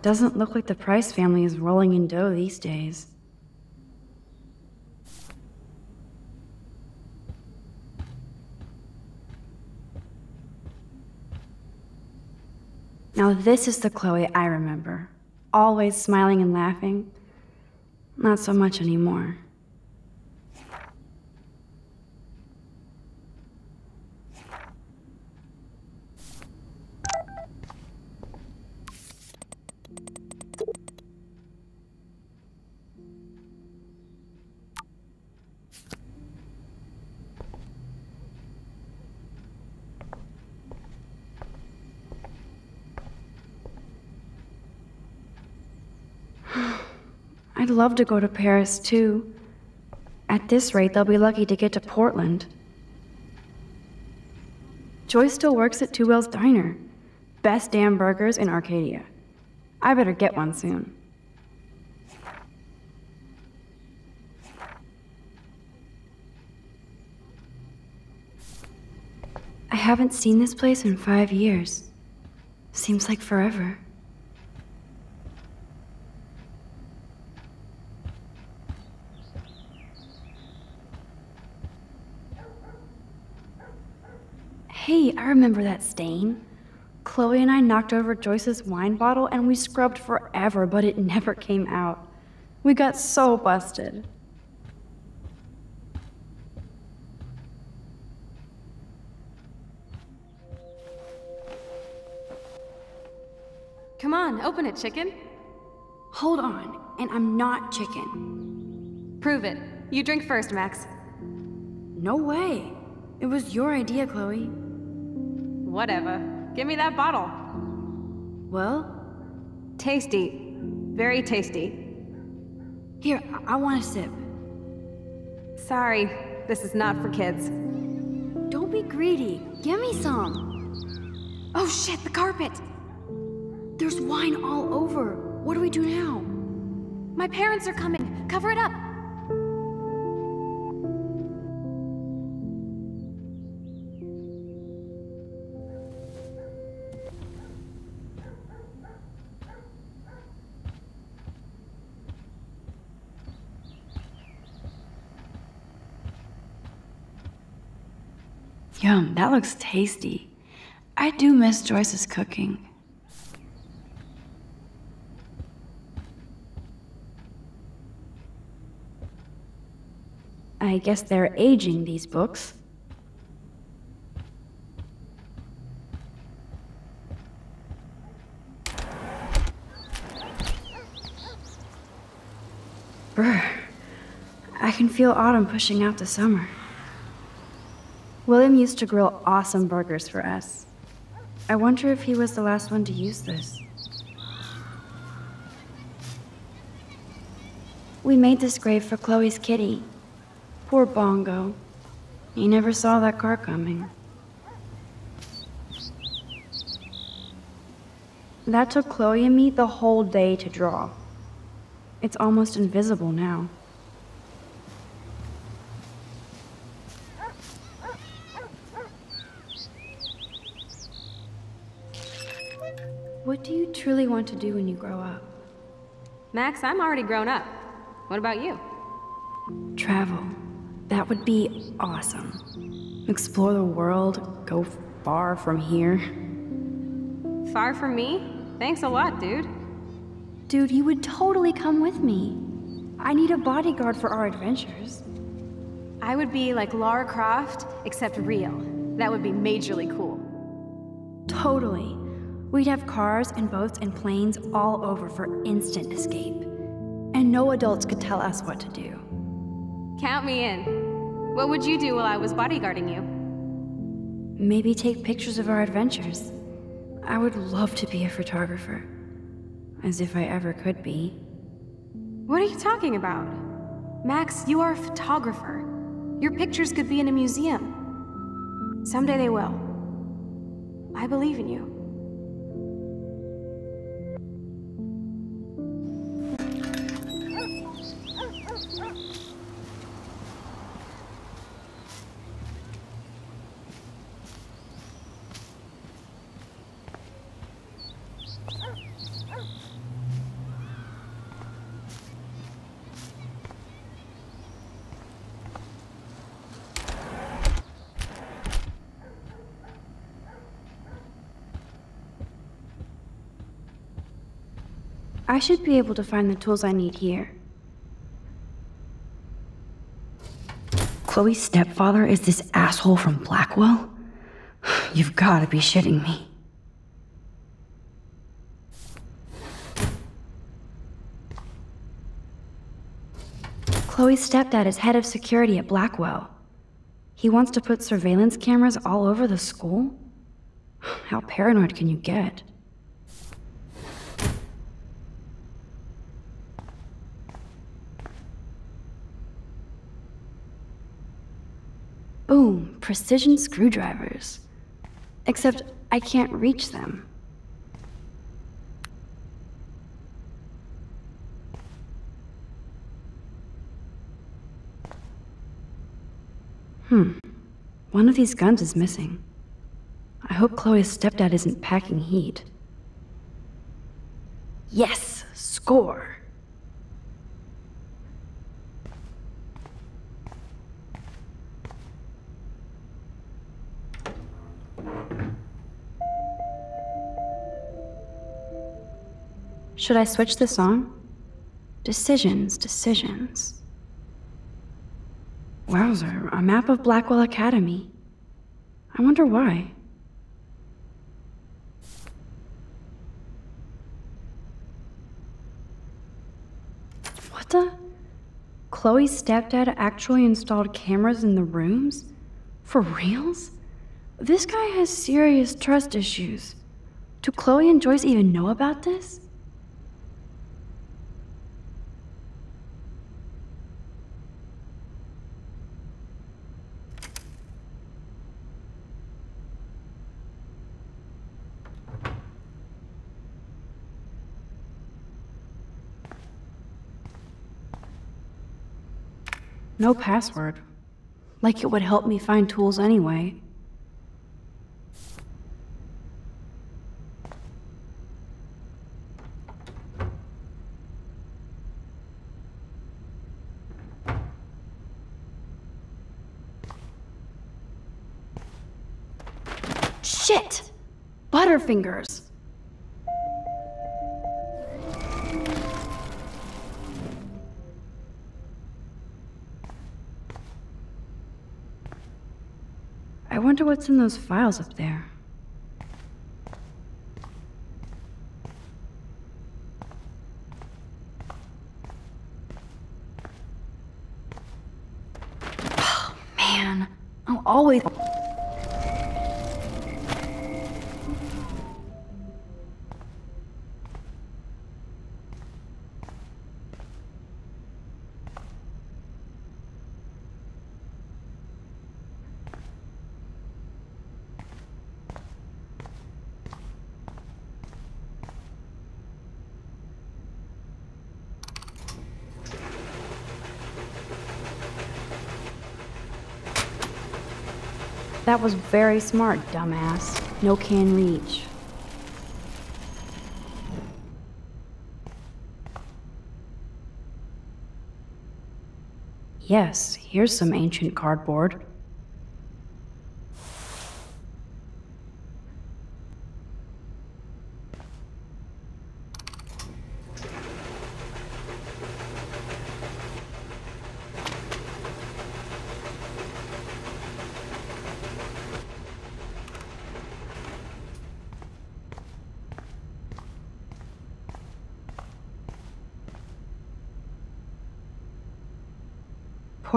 [SPEAKER 1] Doesn't look like the Price family is rolling in dough these days. Now, this is the Chloe I remember. Always smiling and laughing. Not so much anymore. Love to go to Paris too. At this rate, they'll be lucky to get to Portland. Joyce still works at Two Whales Diner. Best damn burgers in Arcadia. I better get one soon. I haven't seen this place in five years. Seems like forever. Hey, I remember that stain. Chloe and I knocked over Joyce's wine bottle and we scrubbed forever, but it never came out. We got so busted.
[SPEAKER 14] Come on, open it, chicken.
[SPEAKER 1] Hold on, and I'm not chicken.
[SPEAKER 14] Prove it. You drink first, Max.
[SPEAKER 1] No way. It was your idea, Chloe.
[SPEAKER 14] Whatever. Give me that bottle.
[SPEAKER 1] Well?
[SPEAKER 14] Tasty. Very tasty.
[SPEAKER 1] Here, I, I want a sip.
[SPEAKER 14] Sorry, this is not for kids.
[SPEAKER 1] Don't be greedy. Give me some. Oh shit, the carpet! There's wine all over. What do we do now?
[SPEAKER 14] My parents are coming. Cover it up.
[SPEAKER 1] Yum, that looks tasty. I do miss Joyce's cooking. I guess they're aging these books. Brr. I can feel autumn pushing out the summer. William used to grill awesome burgers for us. I wonder if he was the last one to use this. We made this grave for Chloe's kitty. Poor Bongo. He never saw that car coming. That took Chloe and me the whole day to draw. It's almost invisible now. Want to do when you grow up?
[SPEAKER 14] Max, I'm already grown up. What about you?
[SPEAKER 1] Travel. That would be awesome. Explore the world, go far from here.
[SPEAKER 14] Far from me? Thanks a lot, dude.
[SPEAKER 1] Dude, you would totally come with me. I need a bodyguard for our adventures.
[SPEAKER 14] I would be like Lara Croft, except real. That would be majorly cool.
[SPEAKER 1] Totally. We'd have cars and boats and planes all over for instant escape. And no adults could tell us what to do.
[SPEAKER 14] Count me in. What would you do while I was bodyguarding you?
[SPEAKER 1] Maybe take pictures of our adventures. I would love to be a photographer. As if I ever could be.
[SPEAKER 14] What are you talking about? Max, you are a photographer. Your pictures could be in a museum. Someday they will. I believe in you.
[SPEAKER 1] I should be able to find the tools I need here. Chloe's stepfather is this asshole from Blackwell? You've gotta be shitting me. Chloe's stepdad is head of security at Blackwell. He wants to put surveillance cameras all over the school? How paranoid can you get? Boom, precision screwdrivers. Except I can't reach them. Hmm. One of these guns is missing. I hope Chloe's stepdad isn't packing heat. Yes! Score! Should I switch this on? Decisions, decisions. Wowzer, a map of Blackwell Academy. I wonder why. What the? Chloe's stepdad actually installed cameras in the rooms? For reals? This guy has serious trust issues. Do Chloe and Joyce even know about this? No password. Like it would help me find tools anyway. Shit! Butterfingers! What's in those files up there. Oh, man. I'll always. That was very smart, dumbass. No can reach. Yes, here's some ancient cardboard.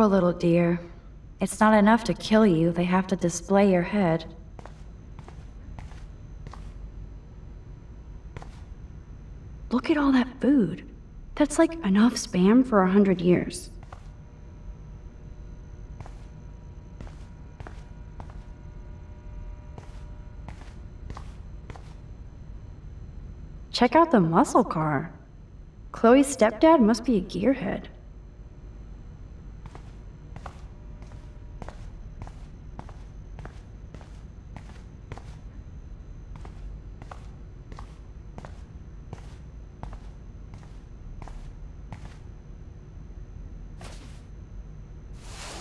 [SPEAKER 1] Little dear. It's not enough to kill you, they have to display your head. Look at all that food. That's like enough spam for a hundred years. Check out the muscle car. Chloe's stepdad must be a gearhead.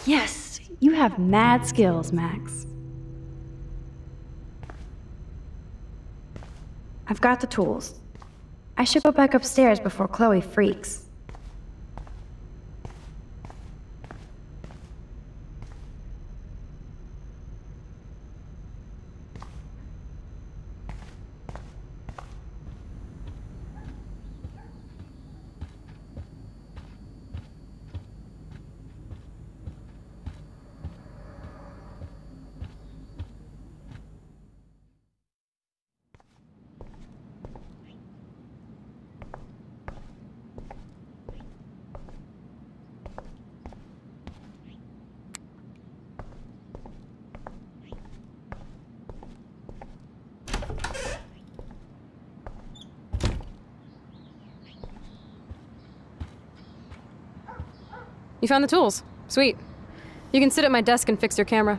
[SPEAKER 1] Yes, you have mad skills, Max. I've got the tools. I should go back upstairs before Chloe freaks.
[SPEAKER 14] You found the tools. Sweet. You can sit at my desk and fix your camera.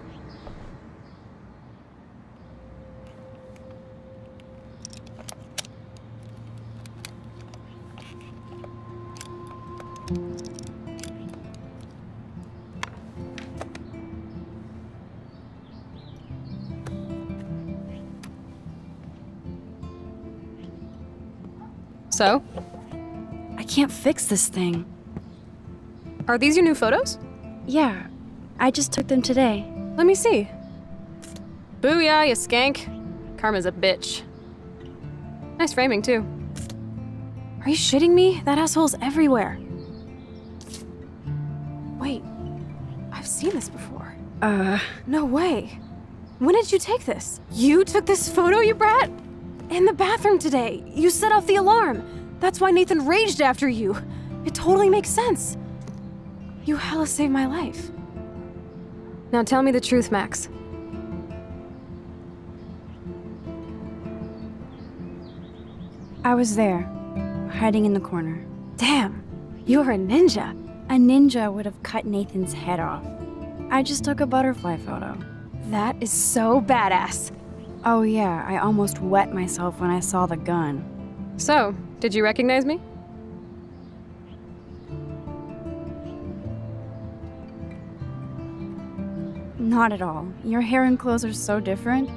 [SPEAKER 14] So?
[SPEAKER 1] I can't fix this thing.
[SPEAKER 14] Are these your new photos?
[SPEAKER 1] Yeah, I just took them today.
[SPEAKER 14] Let me see. Booyah, you skank. Karma's a bitch. Nice framing, too. Are you shitting me? That asshole's everywhere. Wait, I've seen this before.
[SPEAKER 1] Uh,
[SPEAKER 14] No way. When did you take this? You took this photo, you brat? In the bathroom today. You set off the alarm. That's why Nathan raged after you. It totally makes sense. You hella saved my life. Now tell me the truth, Max.
[SPEAKER 1] I was there, hiding in the corner.
[SPEAKER 14] Damn, you're a ninja.
[SPEAKER 1] A ninja would have cut Nathan's head off. I just took a butterfly photo.
[SPEAKER 14] That is so badass.
[SPEAKER 1] Oh yeah, I almost wet myself when I saw the gun.
[SPEAKER 14] So, did you recognize me?
[SPEAKER 1] Not at all. Your hair and clothes are so different.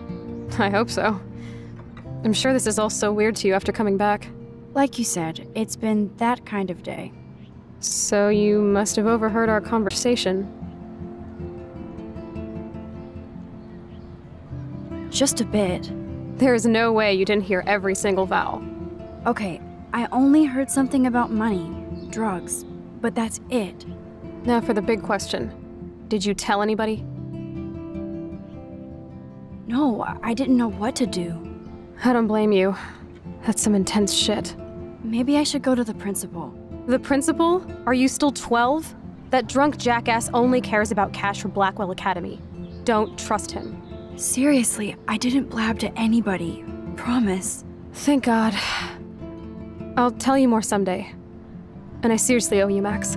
[SPEAKER 14] I hope so. I'm sure this is all so weird to you after coming back.
[SPEAKER 1] Like you said, it's been that kind of day.
[SPEAKER 14] So you must have overheard our conversation.
[SPEAKER 1] Just a bit.
[SPEAKER 14] There is no way you didn't hear every single vowel.
[SPEAKER 1] Okay, I only heard something about money, drugs, but that's it.
[SPEAKER 14] Now for the big question. Did you tell anybody?
[SPEAKER 1] No, I didn't know what to do.
[SPEAKER 14] I don't blame you. That's some intense shit.
[SPEAKER 1] Maybe I should go to the principal.
[SPEAKER 14] The principal? Are you still 12? That drunk jackass only cares about cash for Blackwell Academy. Don't trust him.
[SPEAKER 1] Seriously, I didn't blab to anybody. Promise.
[SPEAKER 14] Thank God. I'll tell you more someday. And I seriously owe you, Max.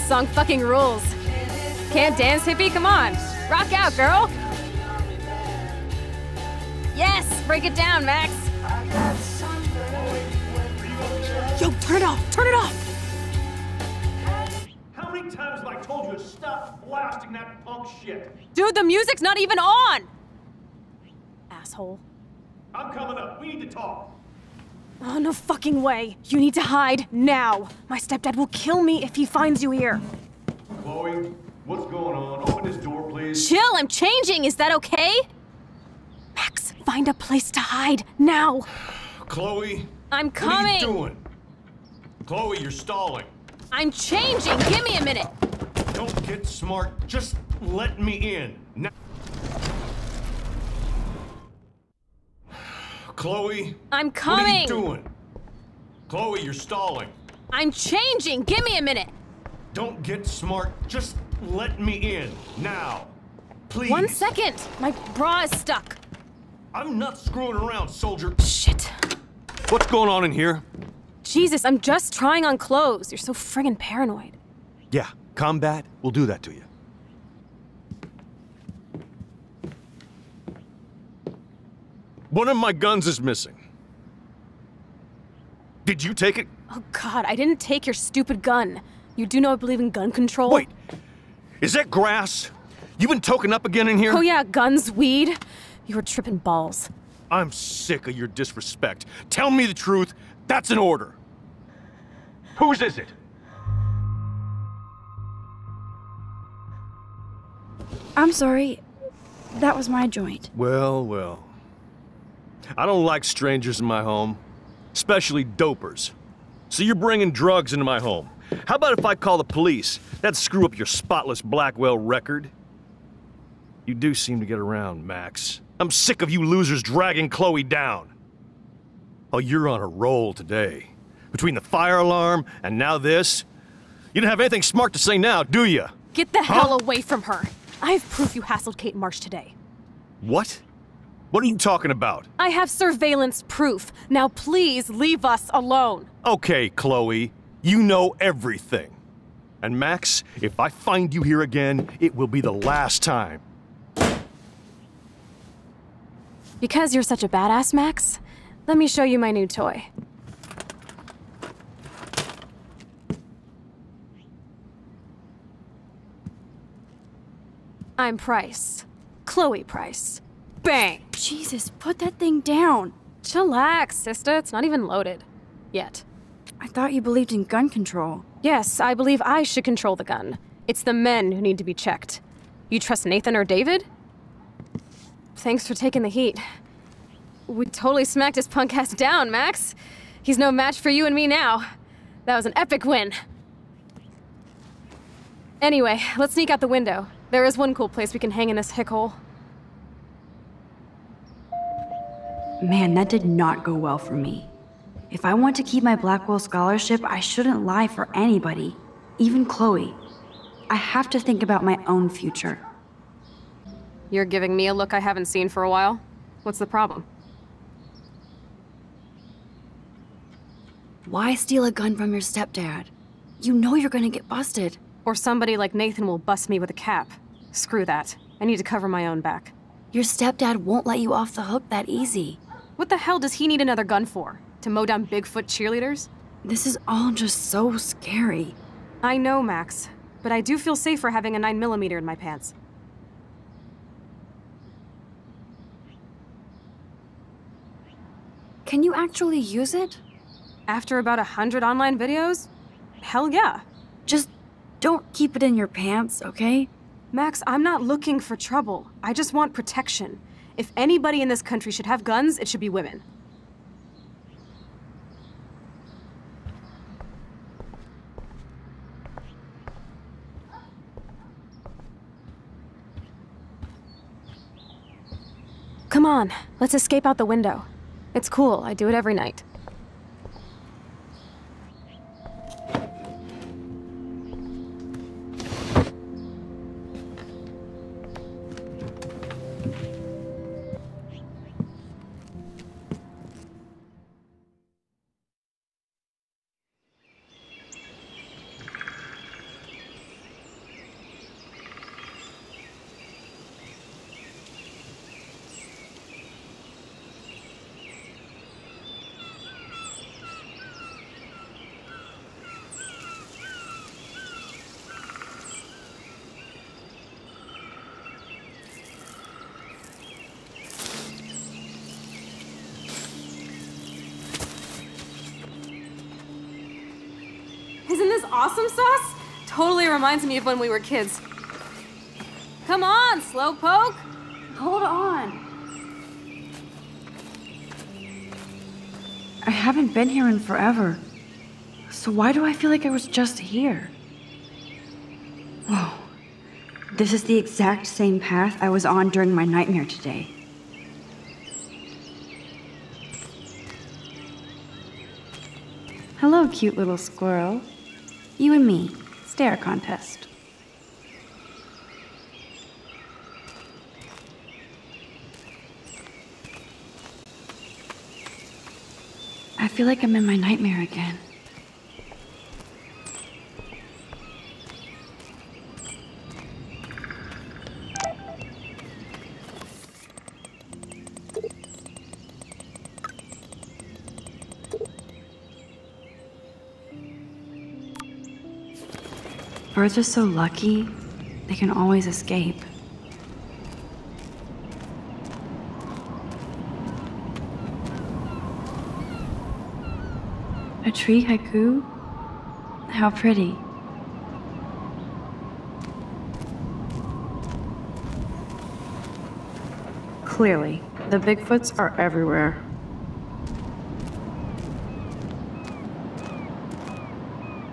[SPEAKER 14] This song fucking rules. Can't dance, hippie? Come on. Rock out, girl. Yes, break it down, Max. Yo, turn it off. Turn it off.
[SPEAKER 21] How many times have I told you to stop blasting that punk shit?
[SPEAKER 14] Dude, the music's not even on. Asshole.
[SPEAKER 21] I'm coming up. up. We need to talk.
[SPEAKER 14] Oh, no fucking way. You need to hide now. My stepdad will kill me if he finds you here.
[SPEAKER 21] Chloe, what's going on? Open this door, please.
[SPEAKER 14] Chill, I'm changing. Is that okay? Max, find a place to hide now.
[SPEAKER 21] Chloe.
[SPEAKER 14] I'm coming.
[SPEAKER 21] What are you doing? Chloe, you're stalling.
[SPEAKER 14] I'm changing. Give me a minute.
[SPEAKER 21] Don't get smart. Just let me in. Now. Chloe.
[SPEAKER 14] I'm coming!
[SPEAKER 21] What are you doing? Chloe, you're stalling.
[SPEAKER 14] I'm changing. Give me a minute.
[SPEAKER 21] Don't get smart. Just let me in. Now. Please.
[SPEAKER 14] One second. My bra is stuck.
[SPEAKER 21] I'm not screwing around, soldier.
[SPEAKER 14] Shit.
[SPEAKER 21] What's going on in here?
[SPEAKER 14] Jesus, I'm just trying on clothes. You're so friggin' paranoid.
[SPEAKER 21] Yeah, combat will do that to you. One of my guns is missing. Did you take it?
[SPEAKER 14] Oh god, I didn't take your stupid gun. You do know I believe in gun control?
[SPEAKER 21] Wait, is that grass? You been token up again in here?
[SPEAKER 14] Oh yeah, guns, weed. You were tripping balls.
[SPEAKER 21] I'm sick of your disrespect. Tell me the truth. That's an order. Whose is it?
[SPEAKER 1] I'm sorry. That was my joint.
[SPEAKER 21] Well, well. I don't like strangers in my home, especially dopers. So you're bringing drugs into my home. How about if I call the police? That'd screw up your spotless Blackwell record. You do seem to get around, Max. I'm sick of you losers dragging Chloe down. Oh, you're on a roll today. Between the fire alarm and now this. You don't have anything smart to say now, do you?
[SPEAKER 14] Get the hell away from her. I have proof you hassled Kate Marsh today.
[SPEAKER 21] What? What are you talking about?
[SPEAKER 14] I have surveillance proof. Now please leave us alone.
[SPEAKER 21] Okay, Chloe, you know everything. And Max, if I find you here again, it will be the last time.
[SPEAKER 14] Because you're such a badass, Max, let me show you my new toy. I'm Price. Chloe Price. Bang!
[SPEAKER 1] Jesus, put that thing down.
[SPEAKER 14] Chillax, sister. It's not even loaded. Yet.
[SPEAKER 1] I thought you believed in gun control.
[SPEAKER 14] Yes, I believe I should control the gun. It's the men who need to be checked. You trust Nathan or David? Thanks for taking the heat. We totally smacked his punk ass down, Max. He's no match for you and me now. That was an epic win. Anyway, let's sneak out the window. There is one cool place we can hang in this hick hole.
[SPEAKER 1] Man, that did not go well for me. If I want to keep my Blackwell scholarship, I shouldn't lie for anybody, even Chloe. I have to think about my own future.
[SPEAKER 14] You're giving me a look I haven't seen for a while. What's the problem?
[SPEAKER 1] Why steal a gun from your stepdad? You know you're gonna get busted.
[SPEAKER 14] Or somebody like Nathan will bust me with a cap. Screw that. I need to cover my own back.
[SPEAKER 1] Your stepdad won't let you off the hook that easy.
[SPEAKER 14] What the hell does he need another gun for? To mow down Bigfoot cheerleaders?
[SPEAKER 1] This is all just so scary.
[SPEAKER 14] I know, Max. But I do feel safer having a 9mm in my pants.
[SPEAKER 1] Can you actually use it?
[SPEAKER 14] After about a hundred online videos? Hell yeah.
[SPEAKER 1] Just don't keep it in your pants, okay?
[SPEAKER 14] Max, I'm not looking for trouble. I just want protection. If anybody in this country should have guns, it should be women. Come on, let's escape out the window. It's cool, I do it every night. Awesome sauce? Totally reminds me of when we were kids. Come on, Slowpoke!
[SPEAKER 1] Hold on. I haven't been here in forever. So why do I feel like I was just here? Whoa. This is the exact same path I was on during my nightmare today. Hello, cute little squirrel. You and me, stare contest. I feel like I'm in my nightmare again. Birds are so lucky, they can always escape. A tree haiku? How pretty. Clearly, the Bigfoots are everywhere.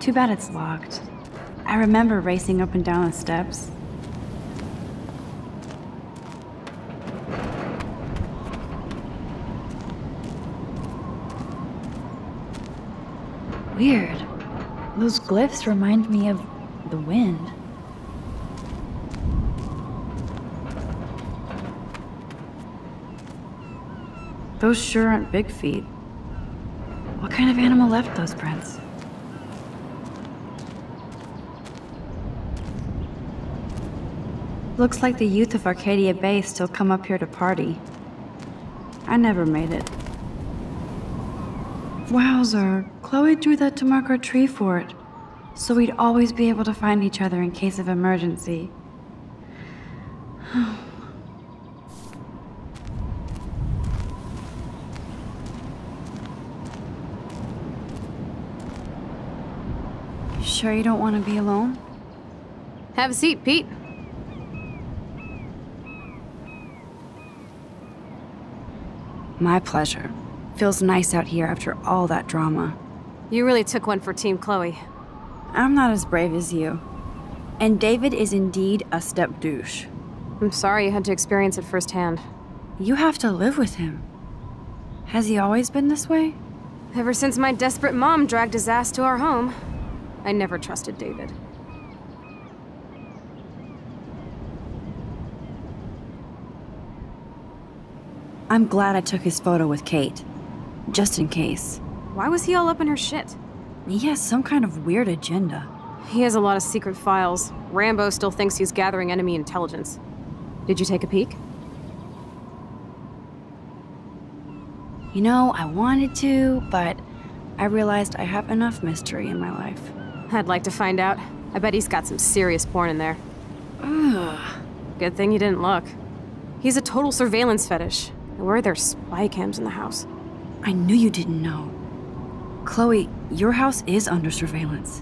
[SPEAKER 1] Too bad it's locked. I remember racing up and down the steps. Weird. Those glyphs remind me of the wind. Those sure aren't big feet. What kind of animal left those prints? Looks like the youth of Arcadia Bay still come up here to party. I never made it. Wowzer, Chloe drew that to mark our tree fort, so we'd always be able to find each other in case of emergency. You sure you don't want to be alone?
[SPEAKER 14] Have a seat, Pete.
[SPEAKER 1] My pleasure. Feels nice out here after all that drama.
[SPEAKER 14] You really took one for Team Chloe.
[SPEAKER 1] I'm not as brave as you. And David is indeed a step douche.
[SPEAKER 14] I'm sorry you had to experience it firsthand.
[SPEAKER 1] You have to live with him. Has he always been this way?
[SPEAKER 14] Ever since my desperate mom dragged his ass to our home, I never trusted David.
[SPEAKER 1] I'm glad I took his photo with Kate. Just in case.
[SPEAKER 14] Why was he all up in her shit?
[SPEAKER 1] He has some kind of weird agenda.
[SPEAKER 14] He has a lot of secret files. Rambo still thinks he's gathering enemy intelligence. Did you take a peek?
[SPEAKER 1] You know, I wanted to, but I realized I have enough mystery in my life.
[SPEAKER 14] I'd like to find out. I bet he's got some serious porn in there.
[SPEAKER 1] Ugh.
[SPEAKER 14] Good thing you didn't look. He's a total surveillance fetish. Where are there spy cams in the house?
[SPEAKER 1] I knew you didn't know. Chloe, your house is under surveillance.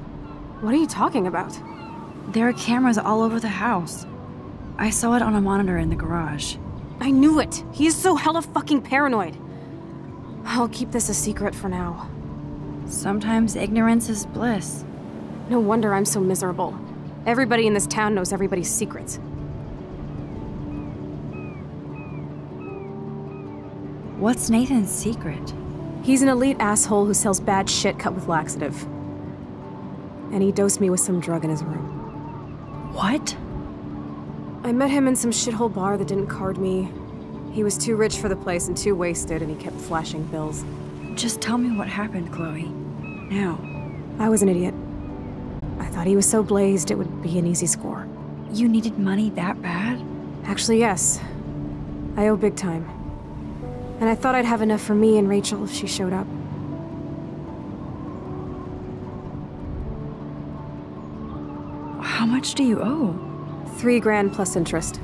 [SPEAKER 14] What are you talking about?
[SPEAKER 1] There are cameras all over the house. I saw it on a monitor in the garage.
[SPEAKER 14] I knew it! He is so hella fucking paranoid. I'll keep this a secret for now.
[SPEAKER 1] Sometimes ignorance is bliss.
[SPEAKER 14] No wonder I'm so miserable. Everybody in this town knows everybody's secrets.
[SPEAKER 1] What's Nathan's secret?
[SPEAKER 14] He's an elite asshole who sells bad shit cut with laxative. And he dosed me with some drug in his room.
[SPEAKER 1] What?
[SPEAKER 14] I met him in some shithole bar that didn't card me. He was too rich for the place and too wasted, and he kept flashing bills.
[SPEAKER 1] Just tell me what happened, Chloe. Now.
[SPEAKER 14] I was an idiot. I thought he was so blazed it would be an easy score.
[SPEAKER 1] You needed money that bad?
[SPEAKER 14] Actually, yes. I owe big time. And I thought I'd have enough for me and Rachel if she showed up.
[SPEAKER 1] How much do you owe?
[SPEAKER 14] Three grand plus interest.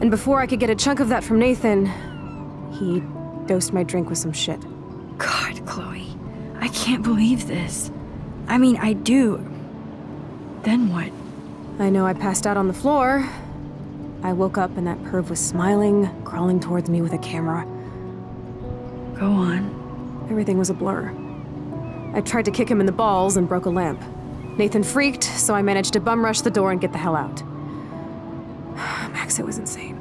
[SPEAKER 14] And before I could get a chunk of that from Nathan, he dosed my drink with some shit.
[SPEAKER 1] God, Chloe. I can't believe this. I mean, I do. Then what?
[SPEAKER 14] I know I passed out on the floor. I woke up and that perv was smiling, crawling towards me with a camera.
[SPEAKER 1] Go on.
[SPEAKER 14] Everything was a blur. I tried to kick him in the balls and broke a lamp. Nathan freaked, so I managed to bum rush the door and get the hell out. Max, it was insane.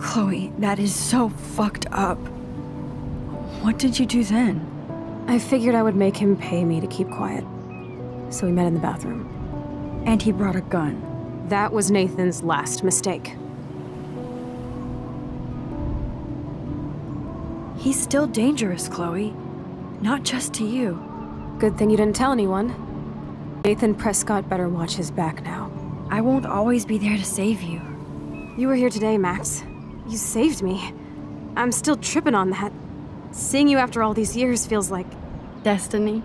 [SPEAKER 1] Chloe, that is so fucked up. What did you do then?
[SPEAKER 14] I figured I would make him pay me to keep quiet. So we met in the bathroom.
[SPEAKER 1] And he brought a gun.
[SPEAKER 14] That was Nathan's last mistake.
[SPEAKER 1] He's still dangerous, Chloe. Not just to you.
[SPEAKER 14] Good thing you didn't tell anyone. Nathan Prescott better watch his back now.
[SPEAKER 1] I won't always be there to save you.
[SPEAKER 14] You were here today, Max. You saved me. I'm still tripping on that. Seeing you after all these years feels like...
[SPEAKER 1] Destiny.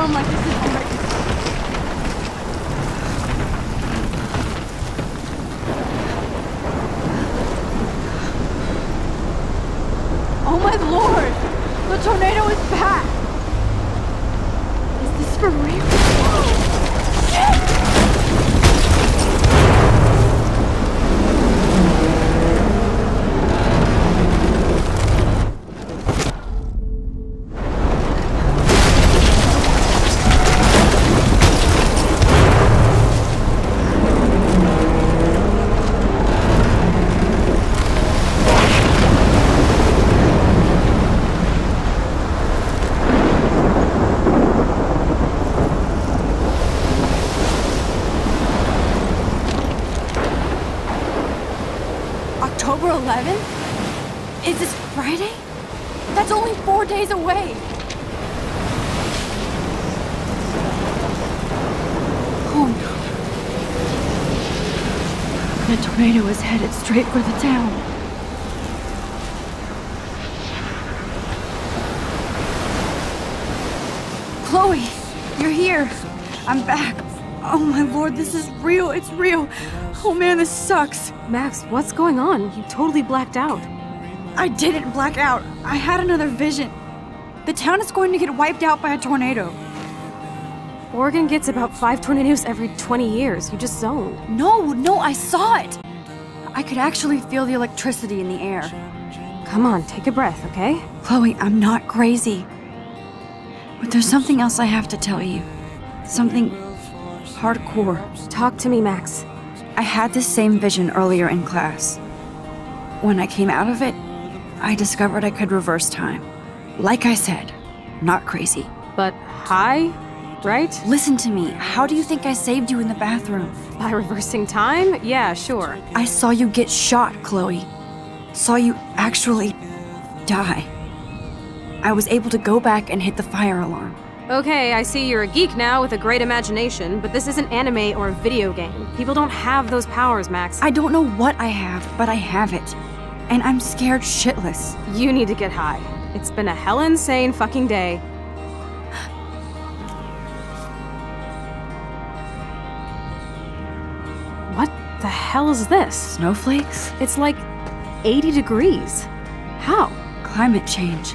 [SPEAKER 18] Storm like this in Oregon. Oh my lord! The tornado is back! Is this for real? Shit! October 11th? Is this Friday? That's only four days away. Oh no. The tornado is headed straight for the town. Chloe, you're here. I'm back. Oh my lord, this is real. It's real. Oh man, this sucks.
[SPEAKER 14] Max, what's going on? You totally blacked out.
[SPEAKER 1] I didn't black out. I had another vision. The town is going to get wiped out by a tornado.
[SPEAKER 14] Oregon gets about five tornadoes every 20 years. You just zoned.
[SPEAKER 1] No, no, I saw it. I could actually feel the electricity in the air.
[SPEAKER 14] Come on, take a breath, okay?
[SPEAKER 1] Chloe, I'm not crazy. But there's something else I have to tell you. Something hardcore.
[SPEAKER 14] Talk to me, Max.
[SPEAKER 1] I had this same vision earlier in class. When I came out of it, I discovered I could reverse time. Like I said, not crazy.
[SPEAKER 7] But high, right?
[SPEAKER 1] Listen to me. How do you think I saved you in the bathroom?
[SPEAKER 7] By reversing time? Yeah, sure.
[SPEAKER 1] I saw you get shot, Chloe. Saw you actually die. I was able to go back and hit the fire alarm.
[SPEAKER 7] Okay, I see you're a geek now with a great imagination, but this isn't anime or a video game. People don't have those powers, Max.
[SPEAKER 1] I don't know what I have, but I have it. And I'm scared shitless.
[SPEAKER 7] You need to get high. It's been a hell insane fucking day. Hell is this?
[SPEAKER 1] Snowflakes?
[SPEAKER 7] It's like 80 degrees. How?
[SPEAKER 1] Climate change.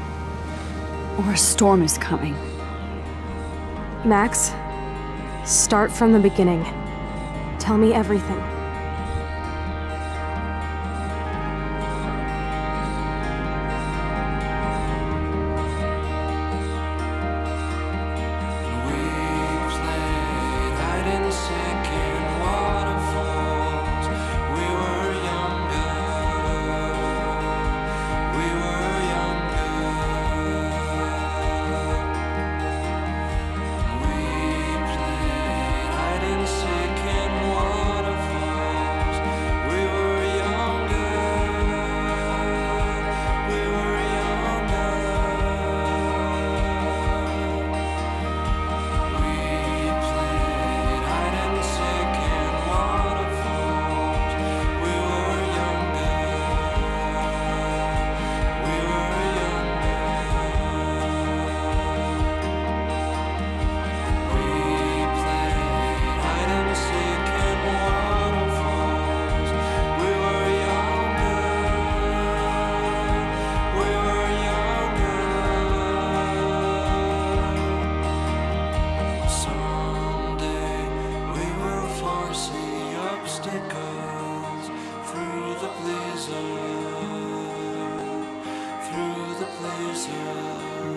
[SPEAKER 1] Or a storm is coming.
[SPEAKER 7] Max, start from the beginning. Tell me everything.
[SPEAKER 24] please you.